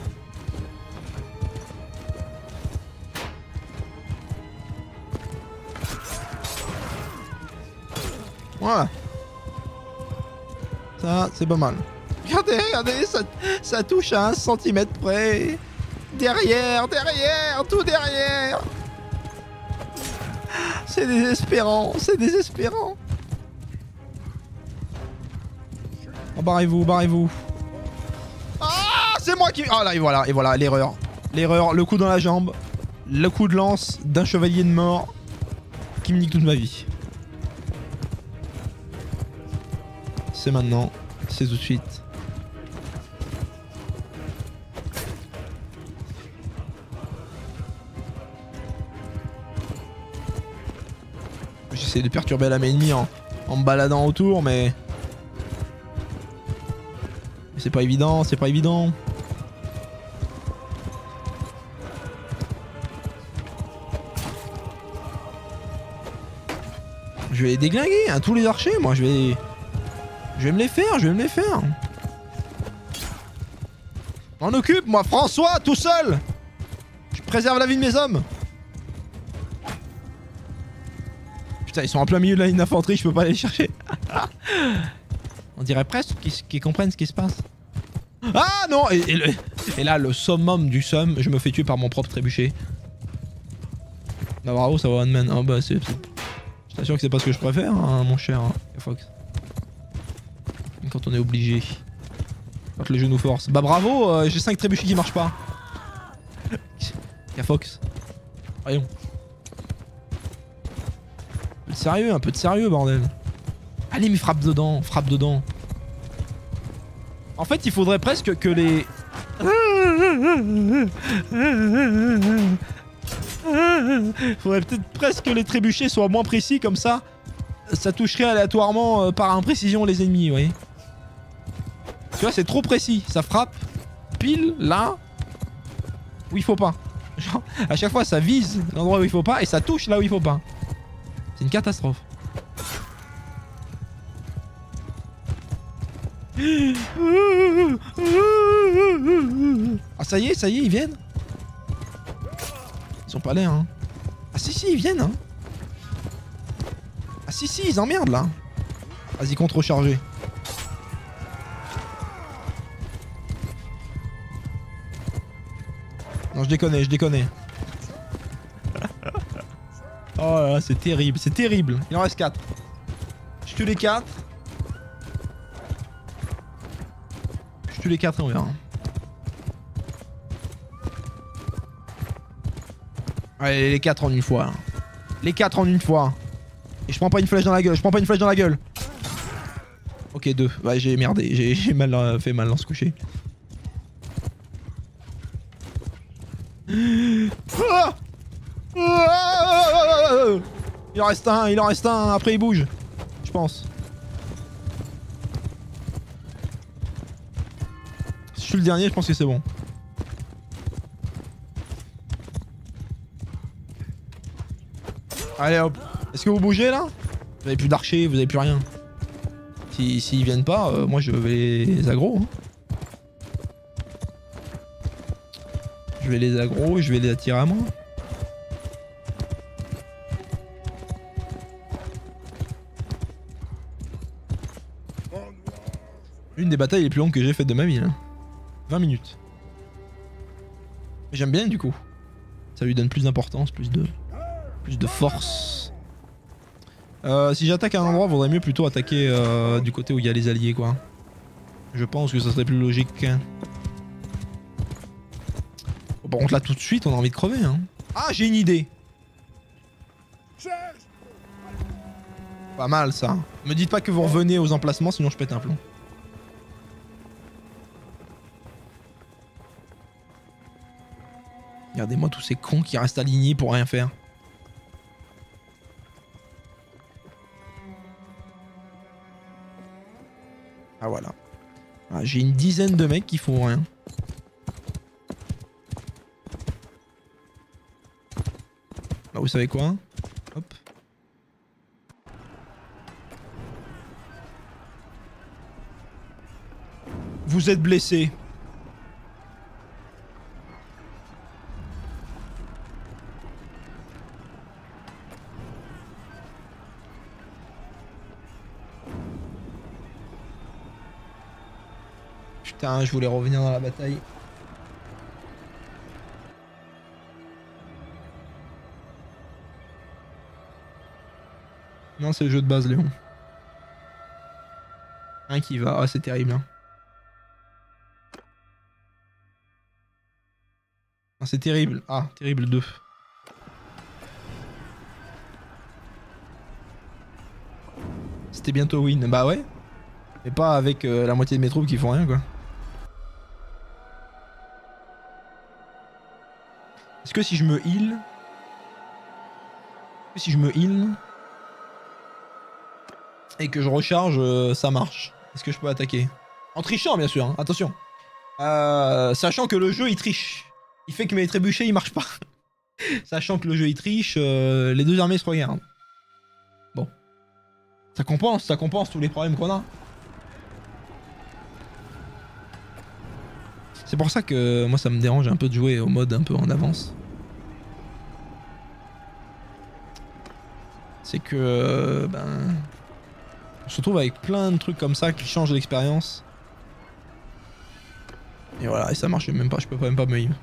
Voilà. Ça, c'est pas mal. Regardez, regardez, ça touche à un centimètre près. Derrière, derrière, tout derrière. C'est désespérant, c'est désespérant. Barrez-vous, barrez-vous. Ah, c'est moi qui... Ah là, et voilà, et voilà, l'erreur. L'erreur, le coup dans la jambe. le coup de lance d'un chevalier de mort qui me nique toute ma vie. C'est maintenant, c'est tout de suite. J'essaie de perturber la ennemie en, en me baladant autour, mais... c'est pas évident, c'est pas évident. Je vais les déglinguer, hein, tous les archers, moi je vais... Je vais me les faire, je vais me les faire. M'en occupe, moi, François, tout seul Je préserve la vie de mes hommes Putain, ils sont en plein milieu de la ligne d'infanterie, je peux pas aller les chercher. On dirait presque qu'ils comprennent ce qui se passe. Ah non et, et là, le summum du sum, je me fais tuer par mon propre trébuchet. Bah bravo, ça va one man. Ah bah c'est... Je t'assure que c'est pas ce que je préfère, hein, mon cher hein, Fox. Quand on est obligé. Quand le jeu nous force. Bah bravo, euh, j'ai 5 trébuchets qui marchent pas. Y'a Fox. Voyons. Un peu de sérieux, un peu de sérieux, bordel. Allez, mais frappe dedans, frappe dedans. En fait, il faudrait presque que les... faudrait peut-être presque que les trébuchets soient moins précis, comme ça, ça toucherait aléatoirement euh, par imprécision les ennemis, vous voyez. Tu vois, c'est trop précis, ça frappe pile là où il faut pas. Genre, à chaque fois, ça vise l'endroit où il faut pas et ça touche là où il faut pas. C'est une catastrophe. Ah ça y est, ça y est, ils viennent Ils sont pas l'air hein. Ah si si, ils viennent hein. Ah si si, ils emmerdent là. Vas-y, contre-chargé. Non, je déconne, je déconne. oh là là, c'est terrible, c'est terrible. Il en reste 4. Je tue les 4. Les 4 et on verra. Allez, les 4 en une fois. Les 4 en une fois. Et je prends pas une flèche dans la gueule, je prends pas une flèche dans la gueule. Ok, 2. Ouais, j'ai merdé, j'ai- mal euh, fait mal dans ce coucher. Il en reste un, il en reste un, après il bouge. Je pense. Le dernier, je pense que c'est bon. Allez hop. Est-ce que vous bougez là? Vous avez plus d'archers, vous avez plus rien. Si s'ils viennent pas, euh, moi je vais les aggro. hein. Je vais les aggro, je vais les attirer à moi. Une des batailles les plus longues que j'ai faites de ma vie. Là. 20 minutes. J'aime bien du coup. Ça lui donne plus d'importance, plus de, plus de force. Euh, si j'attaque à un endroit, vaudrait mieux plutôt attaquer euh, du côté où il y a les alliés quoi. Je pense que ça serait plus logique. Bon, par contre là tout de suite on a envie de crever hein. Ah j'ai une idée. Pas mal ça. Me dites pas que vous revenez aux emplacements sinon je pète un plomb. Regardez-moi tous ces cons qui restent alignés pour rien faire. Ah voilà. Ah, J'ai une dizaine de mecs qui font rien. Bah vous savez quoi? Hop. Vous êtes blessé. Je voulais revenir dans la bataille. Non, c'est le jeu de base, Léon. Un qui va. Ah, c'est terrible. Hein. C'est terrible. Ah, terrible 2. C'était bientôt win. Bah ouais. Mais pas avec euh, la moitié de mes troupes qui font rien, quoi. Est-ce que si je me heal... Si je me heal... Et que je recharge, euh, ça marche. Est-ce que je peux attaquer En trichant bien sûr, hein, attention. Euh, sachant que le jeu il triche. Il fait que mes trébuchets ils marchent pas. sachant que le jeu il triche, euh, les deux armées se regardent. Bon. Ça compense, ça compense tous les problèmes qu'on a. C'est pour ça que moi ça me dérange un peu de jouer au mode un peu en avance. C'est que euh, ben on se retrouve avec plein de trucs comme ça qui changent l'expérience. Et voilà, et ça marche même pas, je peux même pas me heal.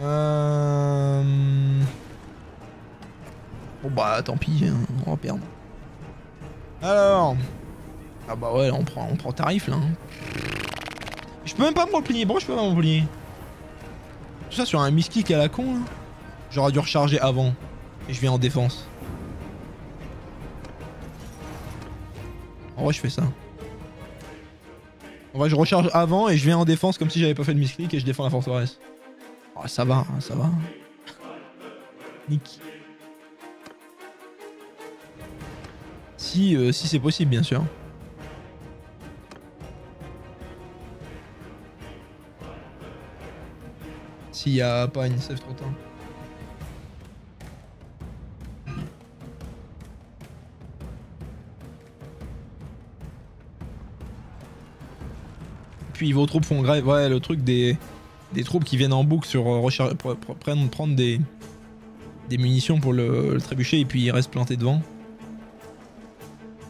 Euh... Bon bah tant pis, hein, on va perdre. Alors... Ah bah ouais, on prend, on prend tarif là. hein. Je peux même pas me replier, bon je peux pas me replier? Tout ça sur un misclick à la con là. J'aurais dû recharger avant. Et je viens en défense. En vrai je fais ça. En vrai je recharge avant et je viens en défense comme si j'avais pas fait de misclick et je défends la forteresse. Oh ça va, hein, ça va. Nick. Si, euh, si c'est possible bien sûr. S'il y a pas une save trop tard. Puis vos troupes font grève. Ouais, le truc des, des troupes qui viennent en boucle sur euh, pour- pour- prendre, des, des munitions pour le, le trébucher et puis ils restent plantés devant.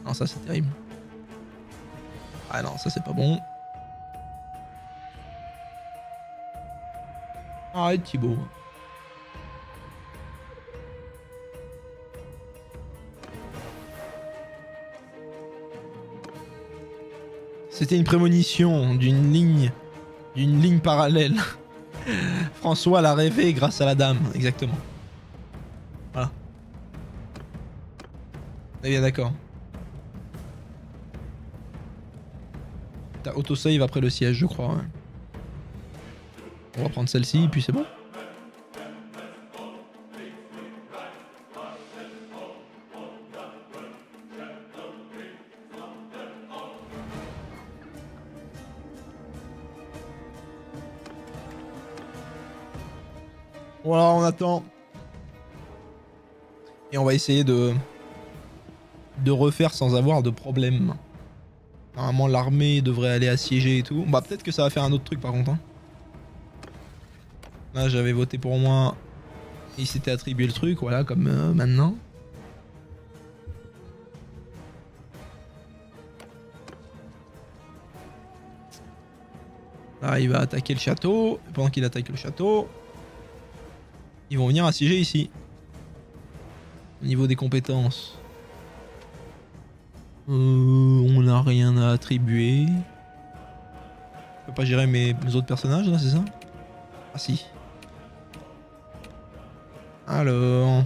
Non, ça c'est terrible. Ah non, ça c'est pas bon. Arrête Thibaut. C'était une prémonition d'une ligne, d'une ligne parallèle. François l'a rêvé grâce à la dame, exactement. Voilà. Est bien d'accord. T'as autosave après le siège, je crois. ouais. On va prendre celle-ci, puis c'est bon. Voilà, on attend. Et on va essayer de de refaire sans avoir de problème. Normalement, l'armée devrait aller assiéger et tout. Bah, peut-être que ça va faire un autre truc par contre. hein. Là, j'avais voté pour moi. Il s'était attribué le truc, voilà, comme euh, maintenant. Là, il va attaquer le château. Et pendant qu'il attaque le château, ils vont venir assiéger ici. Au niveau des compétences. Euh, on n'a rien à attribuer. Je peux pas gérer mes, mes autres personnages là, c'est ça? Ah si. Alors.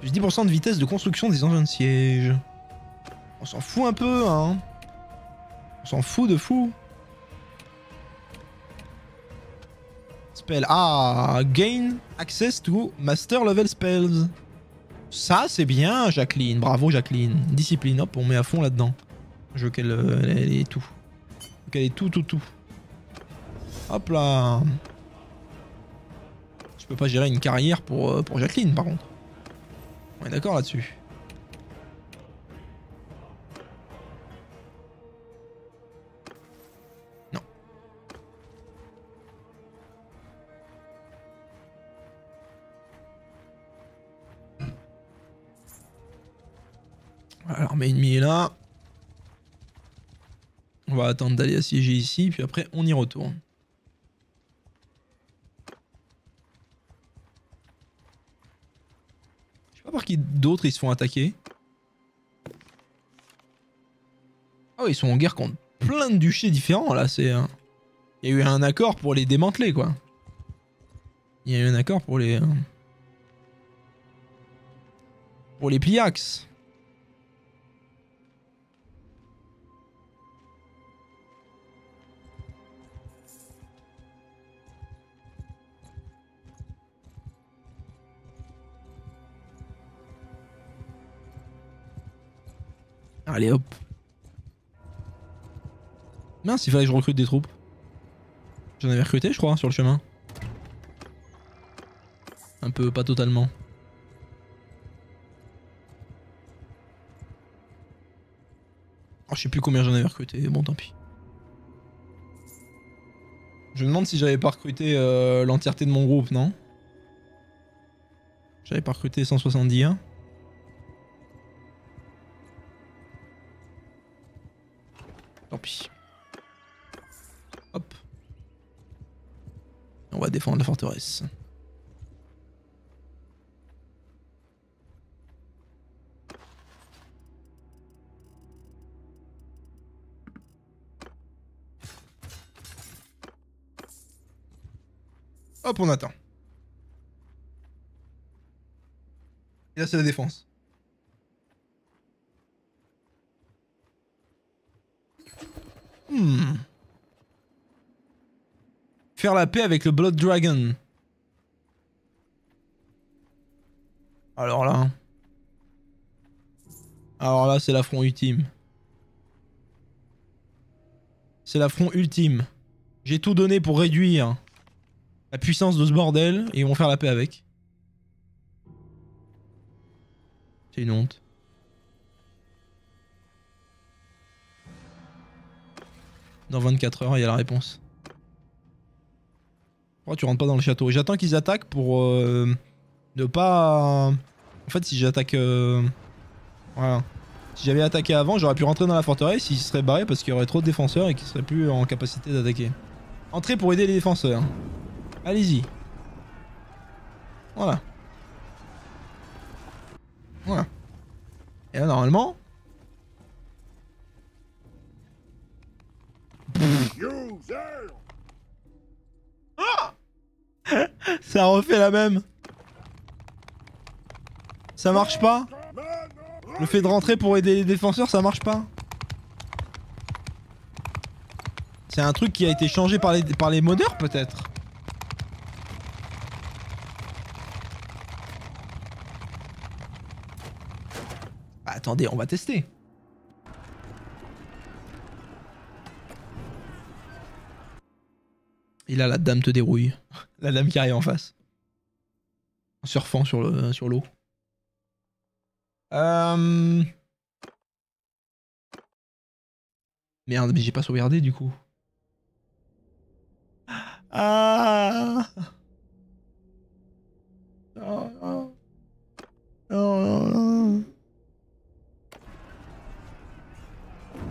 Plus 10% de vitesse de construction des engins de siège. On s'en fout un peu, hein. On s'en fout de fou. Spell. Ah, gain access to master level spells. Ça, c'est bien, Jacqueline. Bravo, Jacqueline. Discipline, hop, on met à fond là-dedans. Je veux qu'elle euh, elle- elle ait tout. Qu'elle ait tout, tout, tout. Hop là. Peux pas gérer une carrière pour, euh, pour Jacqueline, par contre. On est d'accord là-dessus. Non. Voilà, l'armée ennemie est là. On va attendre d'aller assiéger ici, puis après on y retourne. D'autres ils se font attaquer. Ah ils sont en guerre contre plein de duchés différents là, c'est... euh, Il y a eu un accord pour les démanteler quoi. Il y a eu un accord pour les... euh, Pour les pliax. Allez hop. Mince, il fallait que je recrute des troupes. J'en avais recruté, je crois, sur le chemin. Un peu, pas totalement. Oh, je sais plus combien j'en avais recruté, bon tant pis. Je me demande si j'avais pas recruté euh, l'entièreté de mon groupe, non? J'avais pas recruté 171. Tant pis. Hop. On va défendre la forteresse. Hop, on attend. Et là, c'est la défense. Hmm. Faire la paix avec le Blood Dragon. Alors là. Alors là, c'est l'affront ultime. C'est l'affront ultime. J'ai tout donné pour réduire la puissance de ce bordel et ils vont faire la paix avec. C'est une honte. Dans 24 heures, il y a la réponse. Pourquoi tu rentres pas dans le château J'attends qu'ils attaquent pour euh, ne pas... En fait, si j'attaque... euh, Voilà. Si j'avais attaqué avant, j'aurais pu rentrer dans la forteresse, ils se seraient barrés parce qu'il y aurait trop de défenseurs et qu'ils seraient plus en capacité d'attaquer. Entrez pour aider les défenseurs. Allez-y. Voilà. Voilà. Et là, normalement... There! Ça refait la même. Ça marche pas! Le fait de rentrer pour aider les défenseurs, ça marche pas C'est un truc qui a été changé par les, par les modeurs peut-être Bah, Attendez, on va tester. Là, la dame te dérouille. La dame qui arrive en face. En surfant sur le sur l'eau. Euh... Merde, mais j'ai pas sauvegardé du coup. Ah.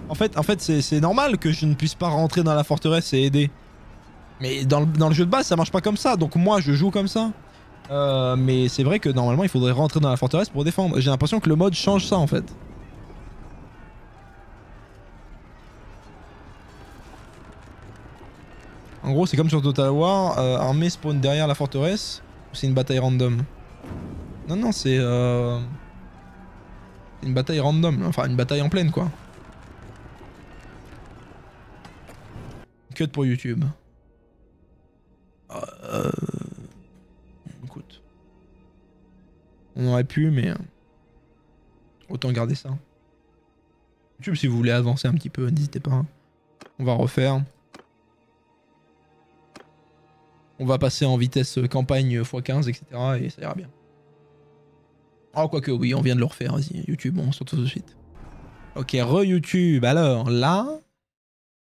En fait, en fait c'est normal que je ne puisse pas rentrer dans la forteresse et aider. Mais dans le, jeu de base, ça marche pas comme ça. Donc moi, je joue comme ça. Euh, mais c'est vrai que normalement, il faudrait rentrer dans la forteresse pour défendre. J'ai l'impression que le mode change ça en fait. En gros, c'est comme sur Total War, euh, armée spawn derrière la forteresse, c'est une bataille random? Non, non, c'est euh... une bataille random, enfin une bataille en pleine quoi. Cut pour YouTube. Euh... Écoute. On aurait pu, mais... euh, Autant garder ça. YouTube, si vous voulez avancer un petit peu, n'hésitez pas. hein. On va refaire. On va passer en vitesse euh, campagne x15, etc. Et ça ira bien. Oh, quoique, oui, on vient de le refaire. Vas-y, YouTube, on se retrouve tout de suite. Ok, re-YouTube. Alors, là...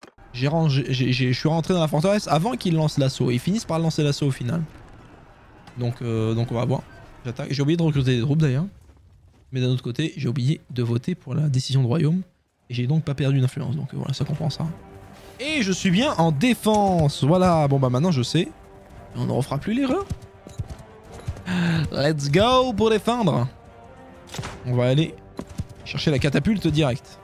J'ai rangé, j'ai- j'ai- je suis rentré dans la forteresse avant qu'ils lancent l'assaut. Ils finissent par lancer l'assaut au final. Donc, euh, donc on va voir. J'ai oublié de recruter des troupes d'ailleurs. Mais d'un autre côté, j'ai oublié de voter pour la décision de royaume. Et j'ai donc pas perdu d'influence. Donc euh, voilà, ça compensera. Et je suis bien en défense. Voilà, bon bah maintenant je sais. On ne refera plus l'erreur. Let's go pour défendre. On va aller chercher la catapulte direct.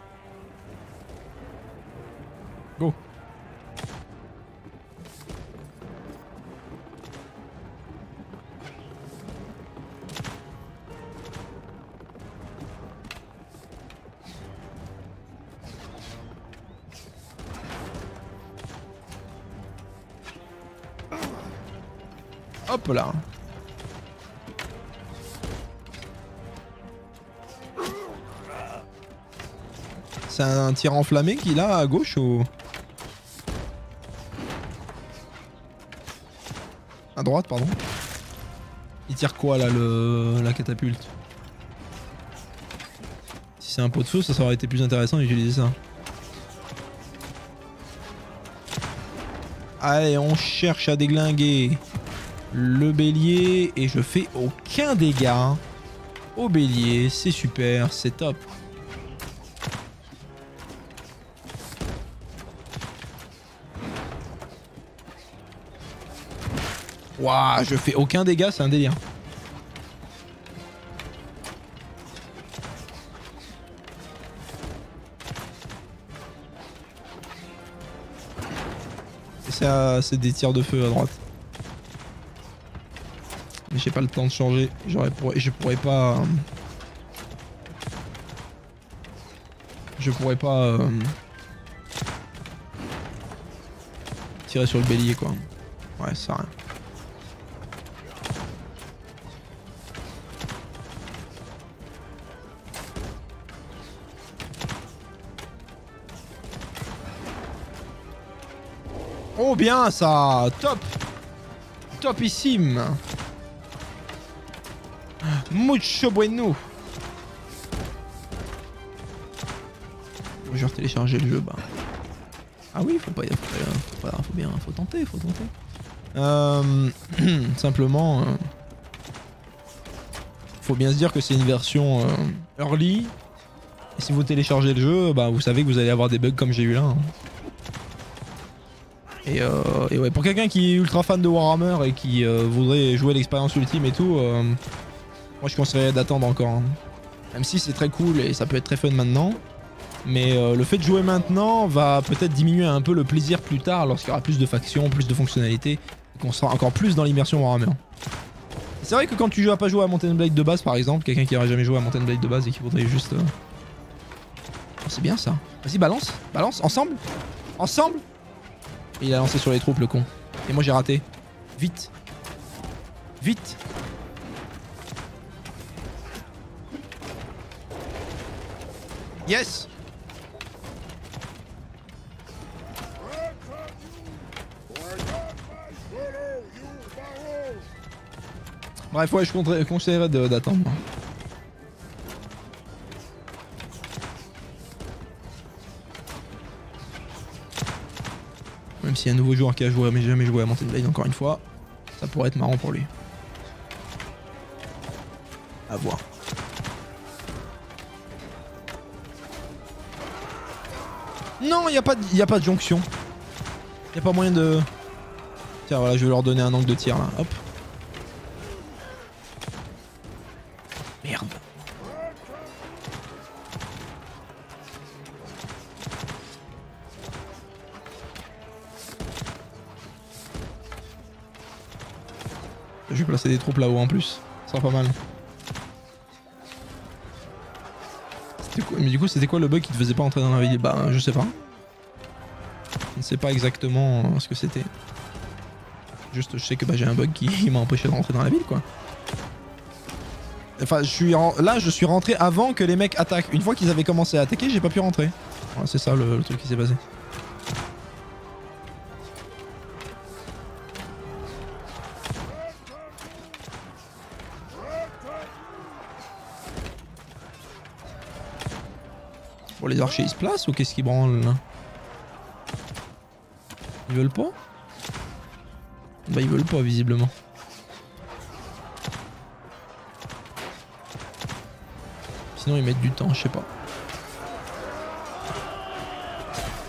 Hop là. C'est un tir enflammé qu'il a à gauche ou... À droite, pardon. Il tire quoi là, le... la catapulte? Si c'est un pot de feu, ça, ça aurait été plus intéressant d'utiliser ça. Allez, on cherche à déglinguer le bélier et je fais aucun dégât au bélier. C'est super, c'est top. Waouh, je fais aucun dégât, c'est un délire. C'est des tirs de feu à droite. J'ai pas le temps de changer. J'aurais. Je pourrais pas... euh, Je pourrais pas... euh, Tirer sur le bélier quoi. Ouais, ça rien. Oh bien ça Top Topissime Mucho bueno Je vais télécharger le jeu, bah. Ah oui, faut pas, faut, faut, bien, faut tenter, faut tenter. Euh, simplement, euh, faut bien se dire que c'est une version euh, early. Et si vous téléchargez le jeu, bah vous savez que vous allez avoir des bugs comme j'ai eu là. hein. Et, euh, et ouais, pour quelqu'un qui est ultra fan de Warhammer et qui voudrait jouer l'expérience ultime et tout, moi je conseillerais d'attendre encore. hein. Même si c'est très cool et ça peut être très fun maintenant. Mais euh, le fait de jouer maintenant va peut-être diminuer un peu le plaisir plus tard lorsqu'il y aura plus de factions, plus de fonctionnalités, et qu'on sera encore plus dans l'immersion Warhammer. C'est vrai que quand tu joues à pas jouer à Mountain Blade de base par exemple, quelqu'un qui aurait jamais joué à Mountain Blade de base et qui voudrait juste... euh, oh, c'est bien ça. Vas-y balance, balance, ensemble Ensemble il a lancé sur les troupes le con. Et moi j'ai raté. Vite Vite Yes Bref, ouais, je conseillerais- d'attendre. Même s'il y a un nouveau joueur qui a joué mais jamais joué à Mountain Blade encore une fois, ça pourrait être marrant pour lui. À voir. Non, il n'y a, pas de- y a pas de jonction. Il n'y a pas moyen de... Tiens, voilà, je vais leur donner un angle de tir là. Hop. Merde. Je vais placer des troupes là-haut en plus. Ça sera pas mal. Mais du coup, c'était quoi le bug qui te faisait pas entrer dans la ville Bah, je sais pas. Je ne sais pas exactement euh, ce que c'était. Juste, je sais que bah, j'ai un bug qui m'a empêché de rentrer dans la ville, quoi. Enfin, je suis là, je suis rentré avant que les mecs attaquent. Une fois qu'ils avaient commencé à attaquer, j'ai pas pu rentrer. C'est ça le, le truc qui s'est passé. Les archers ils se placent ou qu'est-ce qu'ils branlent là? Ils veulent pas? Bah, ils veulent pas visiblement. Sinon, ils mettent du temps, je sais pas.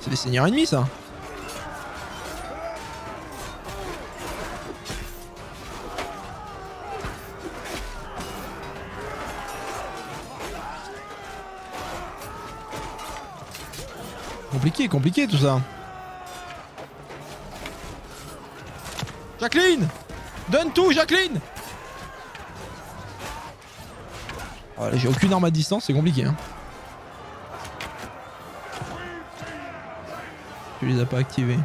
C'est des seigneurs ennemis ça? compliqué, compliqué tout ça. Jacqueline Donne tout, Jacqueline oh, J'ai aucune arme à distance, c'est compliqué. Hein. Tu les as pas activés.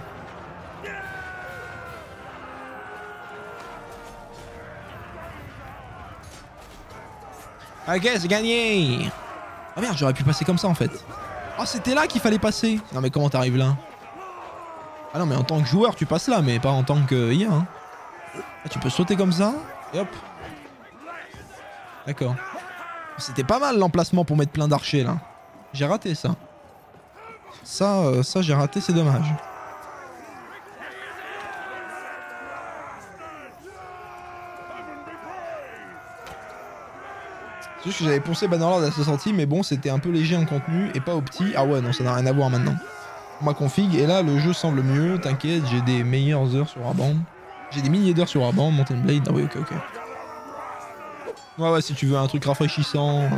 Ok, c'est gagné Oh merde, j'aurais pu passer comme ça en fait. Oh, c'était là qu'il fallait passer Non mais comment t'arrives là? Ah non mais en tant que joueur tu passes là, mais pas en tant que IA. Hein. Ah, tu peux sauter comme ça, et hop. D'accord. C'était pas mal l'emplacement pour mettre plein d'archers là. J'ai raté ça. Ça, euh, ça j'ai raté, c'est dommage. C'est juste que j'avais poncé Bannerlord à sa sortie, mais bon, c'était un peu léger en contenu et pas au petit. Ah ouais, non, ça n'a rien à voir maintenant. Ma config, et là, le jeu semble mieux, t'inquiète, j'ai des meilleures heures sur Warband. J'ai des milliers d'heures sur Warband, Mountain Blade. Ah oui, ok, ok. Ouais, ouais, si tu veux un truc rafraîchissant.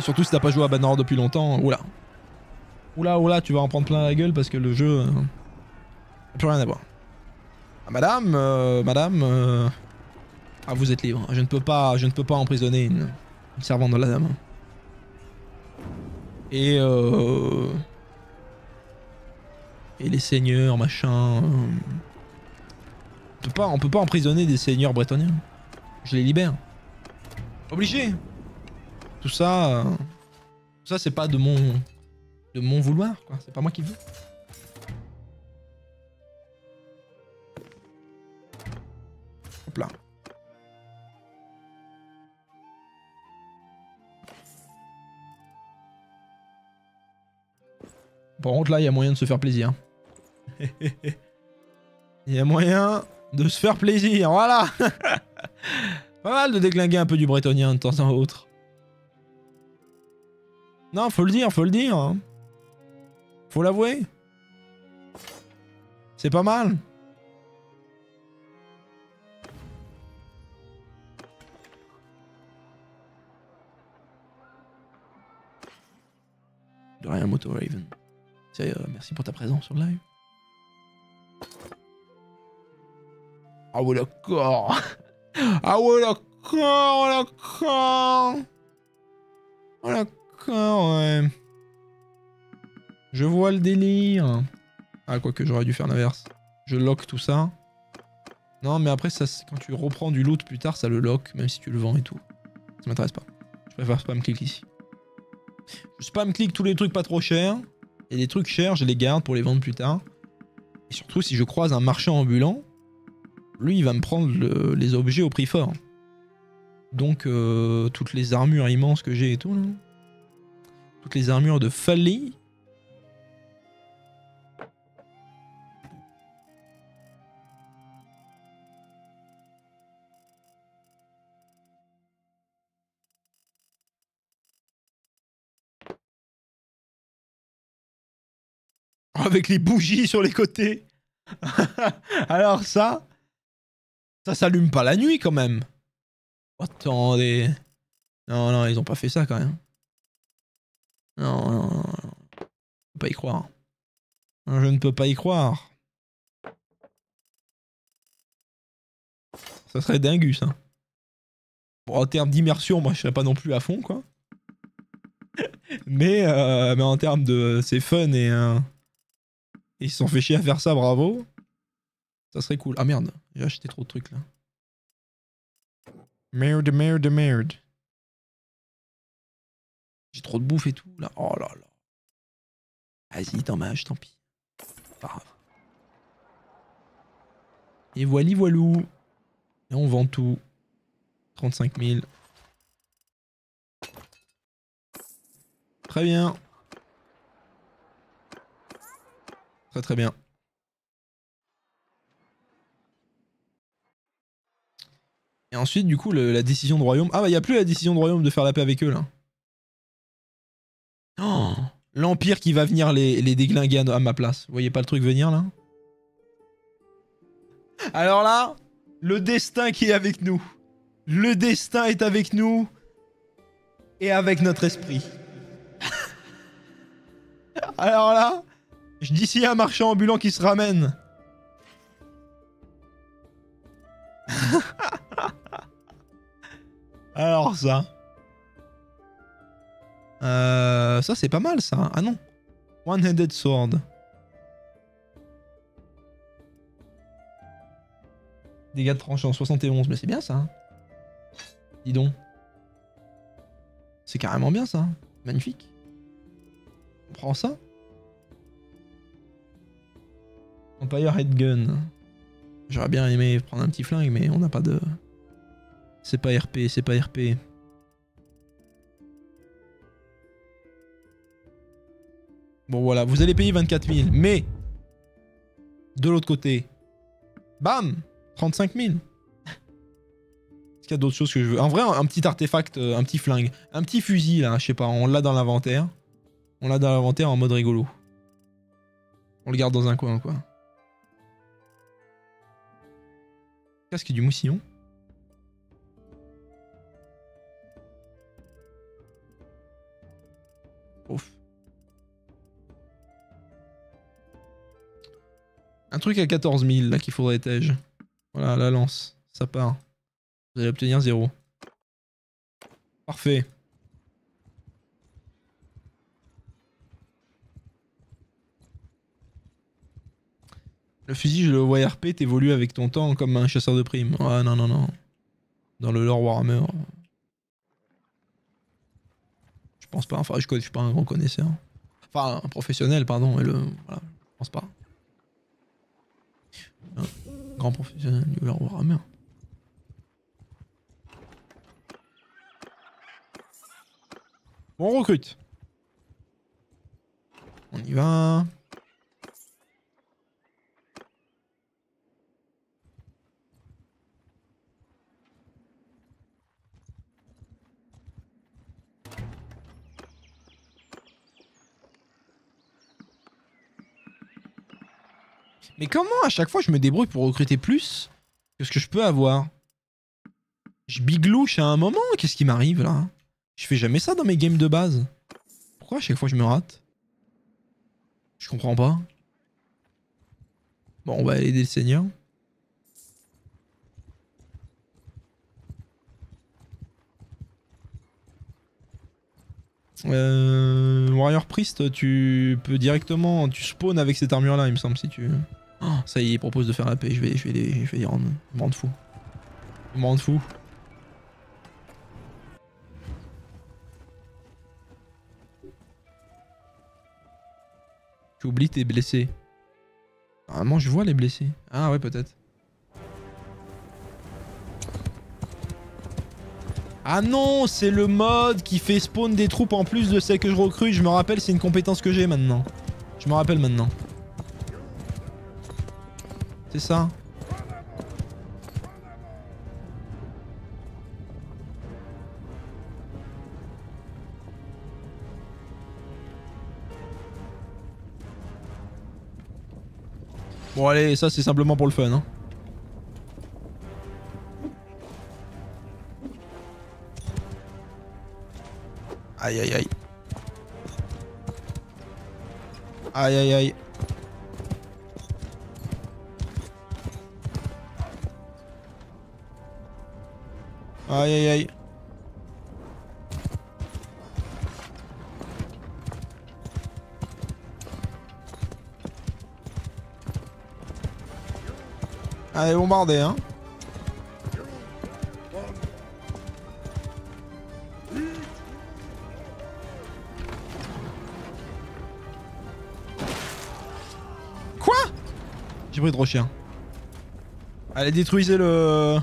surtout si t'as pas joué à Bannerlord depuis longtemps, oula. Oula, oula, tu vas en prendre plein la gueule parce que le jeu. Euh, a plus rien à voir. Ah, madame, euh, madame. euh, Ah, vous êtes libre. Je ne peux pas, je ne peux pas emprisonner une, servante de la dame. Et euh... Et les seigneurs, machin. euh, On peut pas, on peut pas emprisonner des seigneurs bretoniens. Je les libère. Obligé. Tout ça, euh, tout ça c'est pas de mon, de mon vouloir. C'est pas moi qui veux. Hop là. Par contre, là, il y a moyen de se faire plaisir. Il y a moyen de se faire plaisir, voilà Pas mal de déglinguer un peu du bretonien de temps en autre. Non, faut le dire, faut le dire. hein. Faut l'avouer. C'est pas mal. De rien, Moto Raven. Euh, merci pour ta présence sur le live. Ah ouais, d'accord. Ah ouais, d'accord, d'accord. Oh, d'accord, ouais. Je vois le délire. Ah, quoi que j'aurais dû faire l'inverse. Je lock tout ça. Non, mais après, ça, quand tu reprends du loot plus tard, ça le lock, même si tu le vends et tout. Ça m'intéresse pas. Je préfère spam click ici. Je spam click tous les trucs pas trop chers. Et les trucs chers, je les garde pour les vendre plus tard. Et surtout, si je croise un marchand ambulant, lui, il va me prendre le- les objets au prix fort. Donc, euh, toutes les armures immenses que j'ai et tout. Toutes les armures de Fally. Avec les bougies sur les côtés. Alors ça, ça s'allume pas la nuit quand même. Attendez. Non, non, ils ont pas fait ça quand même. Non, non, non. Je peux pas y croire. Je ne peux pas y croire. Ça serait dingus, hein. Bon, en termes d'immersion, moi je serais pas non plus à fond, quoi. mais, euh, mais en termes de. C'est fun et. euh, ils se sont fait chier à faire ça, bravo. Ça serait cool. Ah merde, j'ai acheté trop de trucs là. Merde, merde, merde. J'ai trop de bouffe et tout là. Oh là là. Vas-y, dommage, tant pis. Pas grave. Et voili voilou. Et on vend tout. 35 000. Très bien. Très très bien. Et ensuite, du coup, le- la décision de royaume. Ah bah, il a plus la décision de royaume de faire la paix avec eux là. Oh, L'Empire qui va venir les, les déglinguer à, à ma place. Vous voyez pas le truc venir là? Alors là, le destin qui est avec nous. Le destin est avec nous et avec notre esprit. Alors là, je dis s'il y un marchand ambulant qui se ramène. Alors ça. Euh, ça c'est pas mal ça. Ah non. One-handed sword. Dégâts de tranchant 71, mais c'est bien ça. Dis donc. C'est carrément bien ça. Magnifique. On prend ça. Empire Headgun. J'aurais bien aimé prendre un petit flingue, mais on n'a pas de. C'est pas RP, c'est pas RP. Bon voilà, vous allez payer 24 000, mais de l'autre côté, bam, 35 000. Est-ce qu'il y a d'autres choses que je veux? En vrai, un petit artefact, euh, un petit flingue, un petit fusil là, je sais pas, on l'a dans l'inventaire. On l'a dans l'inventaire en mode rigolo. On le garde dans un coin quoi. Casque du moussillon. Ouf. Un truc à 14 000 là qu'il faudrait étage. Voilà, la lance. Ça part. Vous allez obtenir 0. Parfait. Le fusil, je le vois RP, t'évolues avec ton temps comme un chasseur de primes. Ah non, non, non. Dans le lore Warhammer. Je pense pas, enfin, je, connais- suis pas un grand connaisseur. Enfin, un professionnel, pardon, et le. Voilà, je pense pas. Un grand professionnel du lore Warhammer. On recrute. On y va. Mais comment à chaque fois je me débrouille pour recruter plus que ce que je peux avoir? Je biglouche à un moment, qu'est-ce qui m'arrive là? Je fais jamais ça dans mes games de base. Pourquoi à chaque fois je me rate? Je comprends pas. Bon, on va aider le seigneur. Euh, Warrior Priest, tu peux directement, tu spawns avec cette armure là, il me semble, si tu. Oh, ça y est, il propose de faire la paix. Je vais, je vais, les, je vais les rendre, me rendre fou. Me rendre fou. Tu oublies tes blessés. Normalement, je vois les blessés. Ah ouais, peut-être. Ah non, c'est le mode qui fait spawn des troupes en plus de celles que je recrute. Je me rappelle, c'est une compétence que j'ai maintenant. Je me rappelle maintenant. C'est ça. Bon allez, ça c'est simplement pour le fun. Hein. Aïe aïe aïe. Aïe aïe aïe. Aïe aïe aïe. Allez, bombarder, hein. Quoi? J'ai pris trop chien. Allez, détruisez le...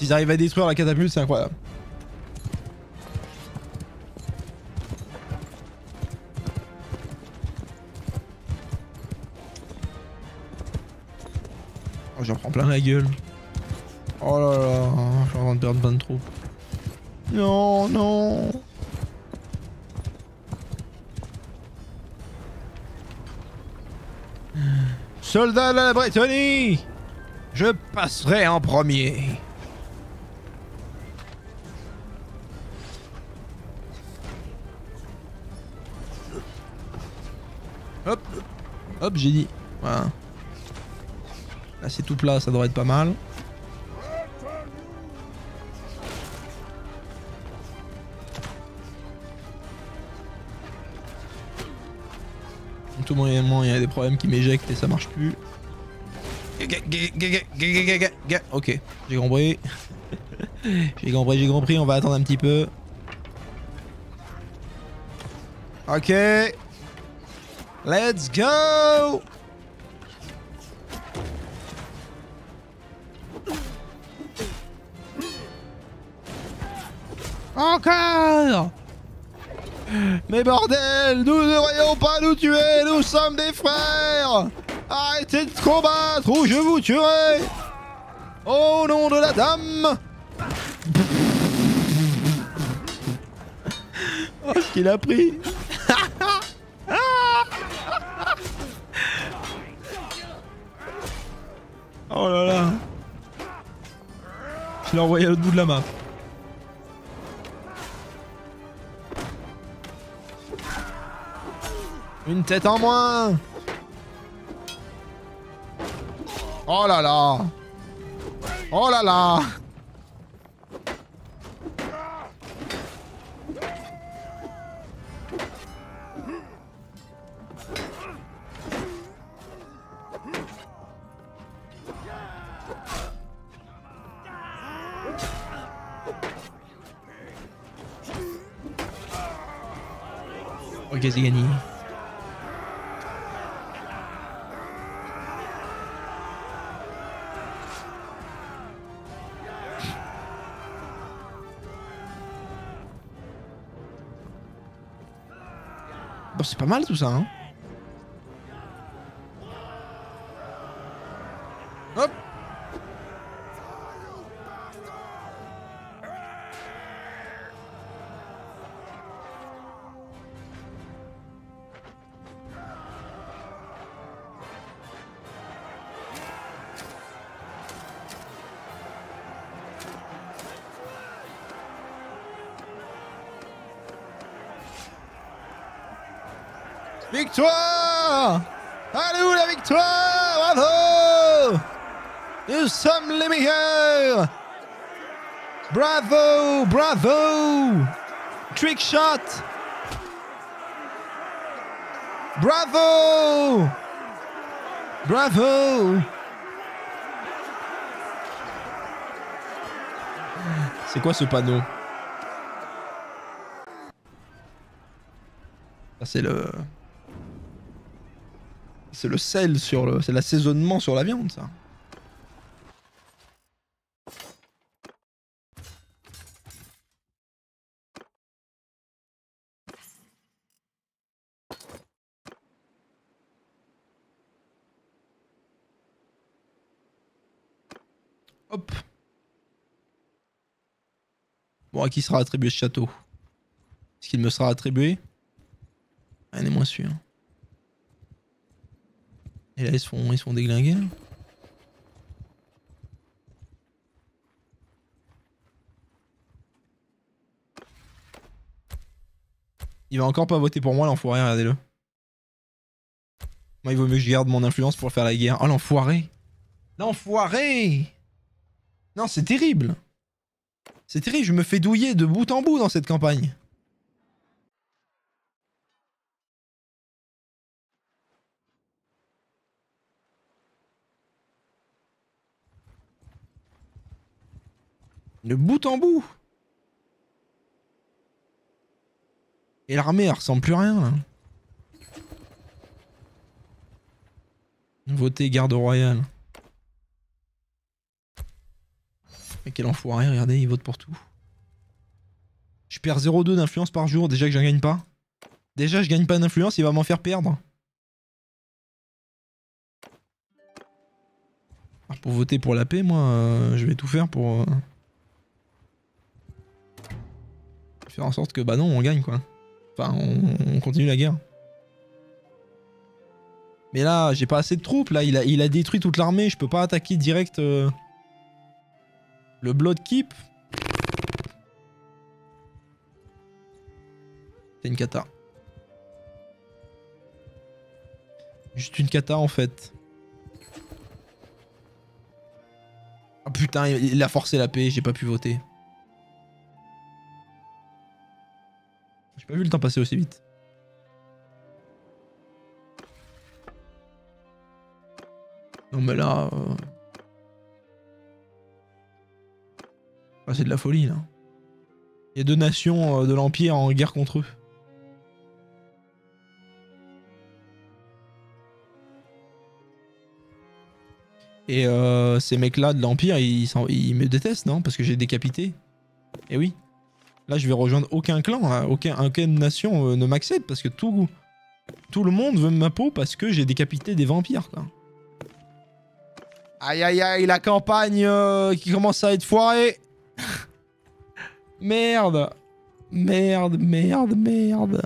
S'ils arrivent à détruire la catapulte, c'est incroyable. Oh, j'en prends plein la gueule. Oh là là, je suis en train de perdre plein de troupes. Non, non. Soldats de la Bretonnie Je passerai en premier. J'ai dit. Voilà. Là, c'est tout plat, ça devrait être pas mal. Tout moyennement, il y a des problèmes qui m'éjectent et ça marche plus. Ok, j'ai compris. j'ai compris, j'ai compris, on va attendre un petit peu. Ok. Let's go! Encore! Mais bordel Nous ne devrions pas nous tuer Nous sommes des frères! Arrêtez de combattre ou je vous tuerai! Au nom de la dame! Oh, ce qu'il a pris Oh là là. Je l'ai envoyé à l'autre bout de la map. Une tête en moins. Oh là là. Oh là là c'est gagné. Bon, c'est pas mal tout ça, hein. Victoire. Allez la victoire? Bravo. Nous sommes les meilleurs. Bravo Bravo. Trick shot. Bravo. Bravo. C'est quoi ce panneau? Ça c'est le... C'est le sel sur le... C'est l'assaisonnement sur la viande ça. Hop. Bon, à qui sera attribué ce château? Est-ce qu'il me sera attribué? On est moins sûr. Et là, ils se font, ils déglinguer. là. Il va encore pas voter pour moi, l'enfoiré, regardez-le. Moi, il vaut mieux que je garde mon influence pour faire la guerre. Oh, l'enfoiré L'enfoiré Non, c'est terrible C'est terrible, je me fais douiller de bout en bout dans cette campagne. De bout en bout. Et l'armée, elle ressemble plus rien là. Votez garde royale. Mais quel enfoiré, regardez, il vote pour tout. Je perds 0,2 d'influence par jour, déjà que j'en gagne pas. Déjà, je gagne pas d'influence, il va m'en faire perdre. Alors, pour voter pour la paix, moi, euh, je vais tout faire pour... euh, faire en sorte que bah non on gagne quoi. Enfin on, on continue la guerre. Mais là j'ai pas assez de troupes là, il a, détruit toute l'armée, je peux pas attaquer direct euh, le Blood Keep. C'est une cata. Juste une cata en fait. Ah putain, il a forcé la paix, j'ai pas pu voter. pas vu le temps passer aussi vite. Non mais là... Euh, ah, c'est de la folie là. Il y a deux nations euh, de l'Empire en guerre contre eux. Et euh, ces mecs-là de l'Empire, ils, ils, me détestent, non? Parce que j'ai décapité. Eh oui. Là, je vais rejoindre aucun clan, hein, aucun, aucune nation euh, ne m'accepte parce que tout, tout le monde veut ma peau parce que j'ai décapité des vampires, quoi. Aïe aïe aïe, la campagne euh, qui commence à être foirée. merde. Merde, merde, merde.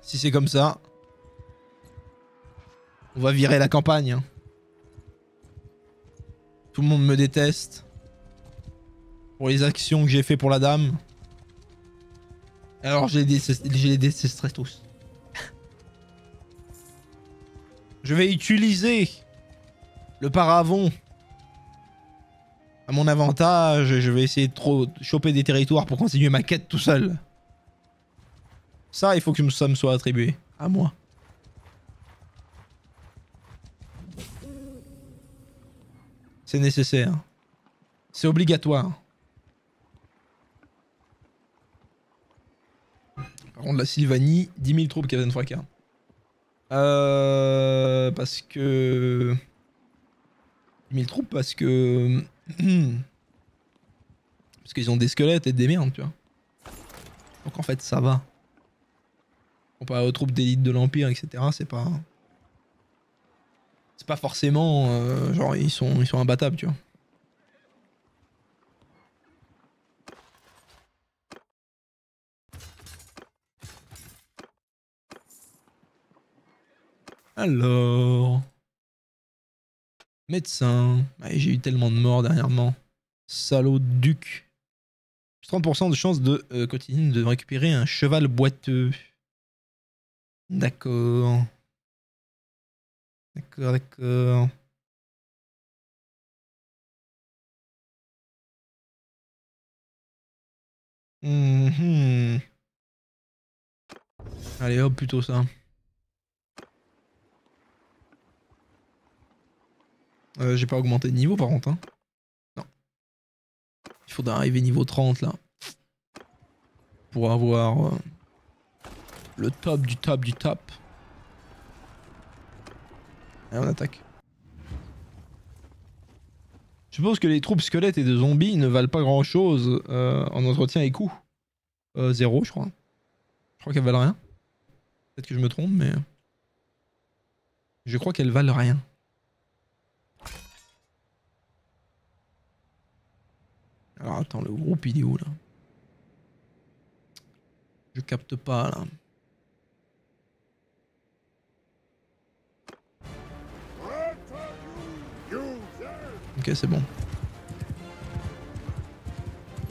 Si c'est comme ça, on va virer la campagne. hein. Tout le monde me déteste. Pour les actions que j'ai fait pour la dame. Alors je les, détesterai tous. Je vais utiliser le paravent à mon avantage je vais essayer de choper des territoires pour continuer ma quête tout seul. Ça, il faut que ça me soit attribué. À moi. C'est nécessaire. C'est obligatoire. Par contre, la Sylvanie, 10 000 troupes Captain Fracas. Euh. Parce que. 10 000 troupes parce que. parce qu'ils ont des squelettes et des merdes, tu vois. Donc en fait, ça va. Comparé aux troupes d'élite de l'Empire, etc., c'est pas. Pas forcément. euh, genre, ils sont, ils sont imbattables, tu vois. Alors. Médecin. J'ai eu tellement de morts dernièrement. Salaud duc. J'ai 30% de chance de euh, de récupérer un cheval boiteux. D'accord. D'accord, d'accord. Mhm. Allez hop, plutôt ça. Euh, J'ai pas augmenté de niveau par contre. Hein. Non. Il faudra arriver niveau 30 là. Pour avoir euh, le top du top du top. Et on attaque. Je suppose que les troupes squelettes et de zombies ne valent pas grand chose en entretien et coût. Euh, zéro, je crois. Je crois qu'elles valent rien. Peut-être que je me trompe, mais. Je crois qu'elles valent rien. Alors attends, le groupe il là? Je capte pas là. Ok, c'est bon.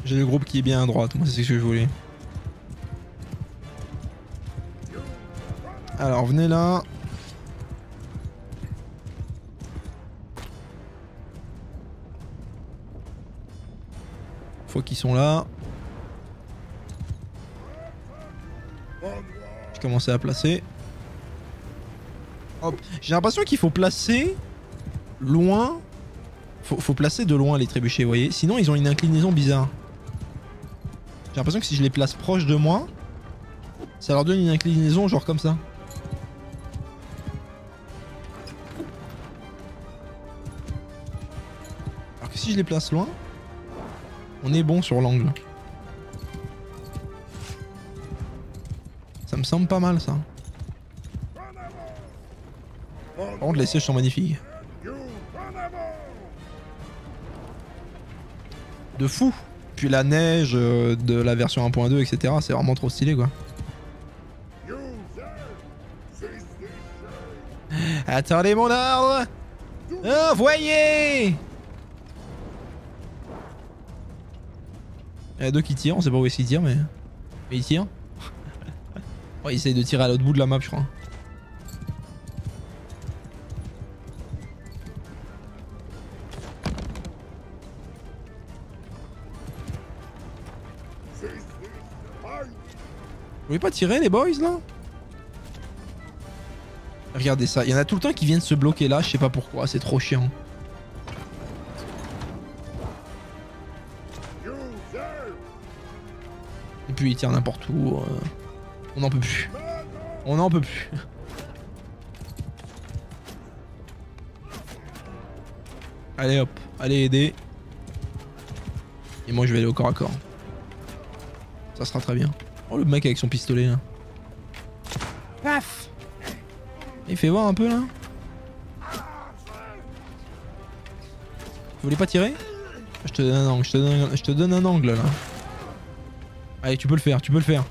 J'ai le groupe qui est bien à droite, moi c'est ce que je voulais. Alors venez là. Fois qu'ils sont là. Je commençais à placer. Hop. J'ai l'impression qu'il faut placer loin. Faut, placer de loin les trébuchets, vous voyez. Sinon, ils ont une inclinaison bizarre. J'ai l'impression que si je les place proche de moi, ça leur donne une inclinaison genre comme ça. Alors que si je les place loin, on est bon sur l'angle. Ça me semble pas mal ça. Par contre, les sièges sont magnifiques. De fou. Puis la neige euh, de la version 1.2, etc. C'est vraiment trop stylé quoi. Attendez mon ordre Envoyez Il y a deux qui tirent, on sait pas où est-ce qu'ils tirent, mais... Mais ils tirent. ouais, ils essayent de tirer à l'autre bout de la map, je crois. Vous voulez pas tirer les boys là? Regardez ça, il y en a tout le temps qui viennent se bloquer là, je sais pas pourquoi, c'est trop chiant. Et puis il tire n'importe où. euh, On n'en peut plus. On n'en peut plus. Allez hop, allez aider. Et moi je vais aller au corps à corps. Ça sera très bien. Oh le mec avec son pistolet là. Paf Il fait voir un peu là. Vous voulez pas tirer? Je te donne un angle, je te donne, je te donne un angle là. Allez, tu peux le faire, tu peux le faire.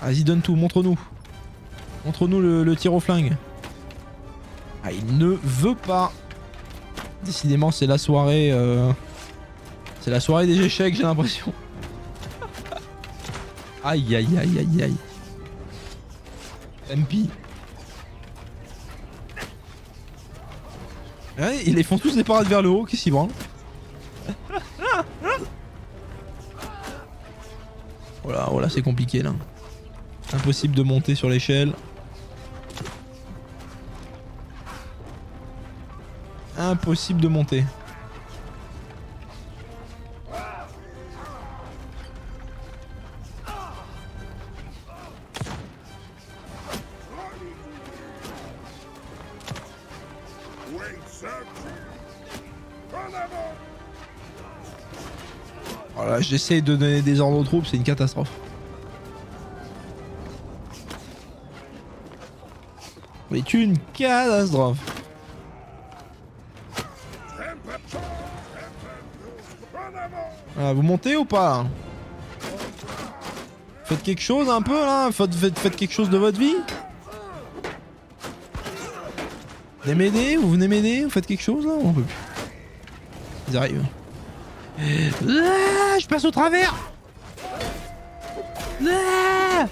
Vas-y, donne tout, montre-nous. Montre-nous le, le tir au flingue. Ah, il ne veut pas. Décidément, c'est la soirée. euh, C'est la soirée des échecs, j'ai l'impression. Aïe, aïe, aïe, aïe, aïe. MP. Ils font tous des parades vers le haut, qu'est-ce qu'ils branlent Voilà, voilà, c'est compliqué là. Impossible de monter sur l'échelle. Impossible de monter. J'essaie de donner des ordres aux troupes, c'est une catastrophe. C'est une catastrophe. Ah, vous montez ou pas Faites quelque chose un peu là? Faites, faites, faites quelque chose de votre vie? Venez m'aider Vous venez m'aider? Vous faites quelque chose là? On peut plus Ils arrivent. Ah, je passe au travers Ah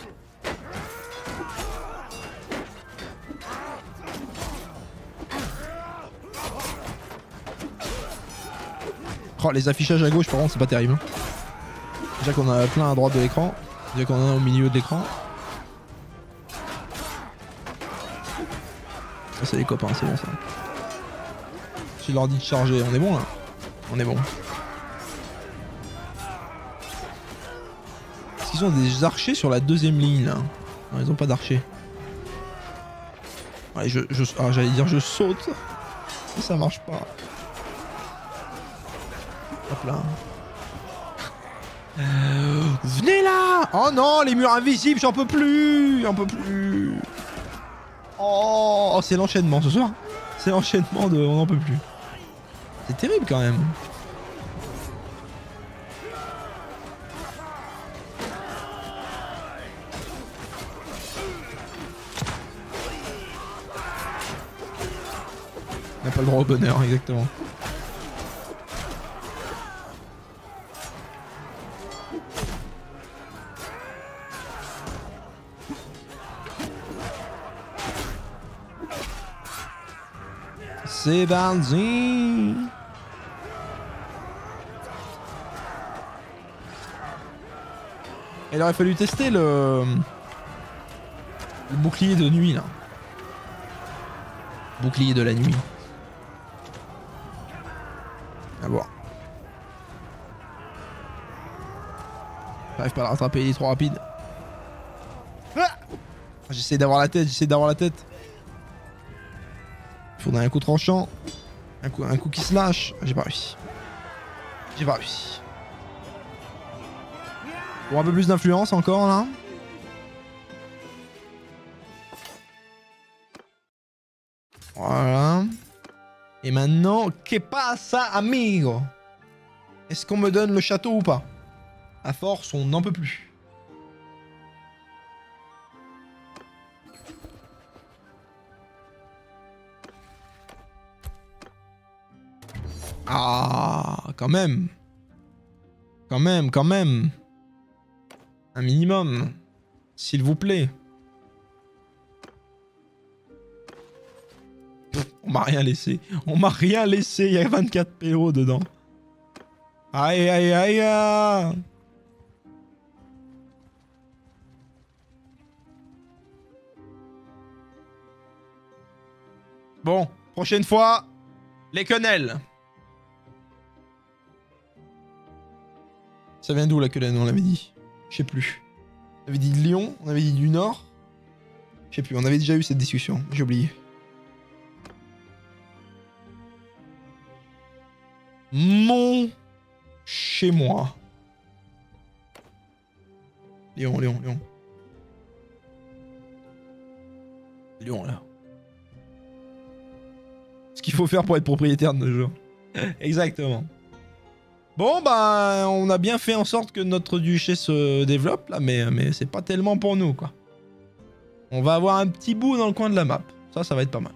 Oh, les affichages à gauche par contre c'est pas terrible. hein. Déjà qu'on a plein à droite de l'écran. Déjà qu'on en a au milieu de l'écran. Ça c'est les copains, c'est bon ça. Dis de charger, on est bon là On est bon. Qu'ils ont des archers sur la deuxième ligne là Non ils ont pas d'archers. Ah, j'allais dire je saute. Mais ça marche pas. Hop là. Euh, venez là Oh non, les murs invisibles, j'en peux plus J'en peux plus Oh, c'est l'enchaînement ce soir. C'est l'enchaînement de... On n'en peut plus. C'est terrible quand même. Au bonheur, exactement. C'est parti Il aurait fallu tester le... le bouclier de nuit là. Bouclier de la nuit. J'arrive pas à le rattraper, il est trop rapide. Ah j'essaie d'avoir la tête, j'essaie d'avoir la tête. Il faudrait un coup tranchant. Un coup, un coup qui se lâche. J'ai pas réussi. J'ai pas réussi. Pour un peu plus d'influence encore là. Voilà. Et maintenant, que pasa, amigo? Est-ce qu'on me donne le château ou pas? À force, on n'en peut plus. Ah, quand même. Quand même, quand même. Un minimum. S'il vous plaît. On m'a rien laissé. On m'a rien laissé. Il y a 24 PO dedans. Aïe, aïe, aïe. aïe. Bon, prochaine fois, les quenelles. Ça vient d'où la quenelle? On l'avait dit. Je sais plus. On avait dit de Lyon, on avait dit du Nord. Je sais plus, on avait déjà eu cette discussion, j'ai oublié. Mon chez moi. Lyon, Lyon, Lyon. Lyon, là. Qu'il faut faire pour être propriétaire de nos jours. Exactement. Bon, bah, on a bien fait en sorte que notre duché se développe, là, mais, mais c'est pas tellement pour nous, quoi. On va avoir un petit bout dans le coin de la map. Ça, ça va être pas mal.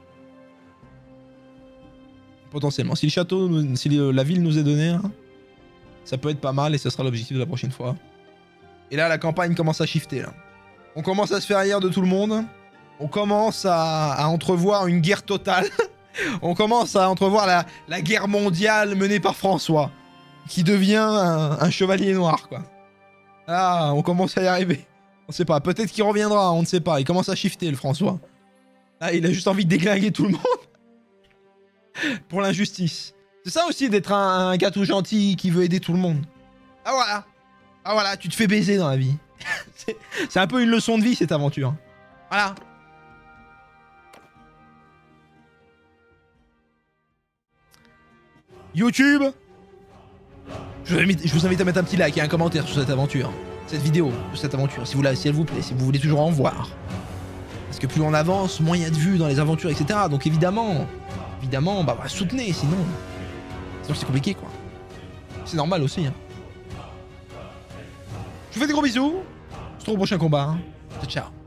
Potentiellement. Si le château, si la ville nous est donnée, hein, ça peut être pas mal et ce sera l'objectif de la prochaine fois. Et là, la campagne commence à shifter, là. On commence à se faire haïr de tout le monde. On commence à, à entrevoir une guerre totale. on commence à entrevoir la, guerre mondiale menée par François, qui devient un, chevalier noir, quoi. Ah, on commence à y arriver. On sait pas, peut-être qu'il reviendra, on ne sait pas. Il commence à shifter, le François. Ah, il a juste envie de déglinguer tout le monde. Pour l'injustice. C'est ça aussi d'être un, un gars tout gentil qui veut aider tout le monde. Ah voilà. Ah voilà, tu te fais baiser dans la vie. C'est un peu une leçon de vie cette aventure. Voilà. YouTube je vous, invite, à mettre un petit like et un commentaire sur cette aventure. Cette vidéo, sur cette aventure, si, vous la, si elle vous plaît, si vous voulez toujours en voir. Parce que plus on avance, moins il y a de vues dans les aventures, etc. Donc évidemment, évidemment, bah, bah, soutenez, sinon... Sinon c'est compliqué, quoi. C'est normal aussi, hein. Je vous fais des gros bisous. On se retrouve au prochain combat. hein. Ciao, ciao.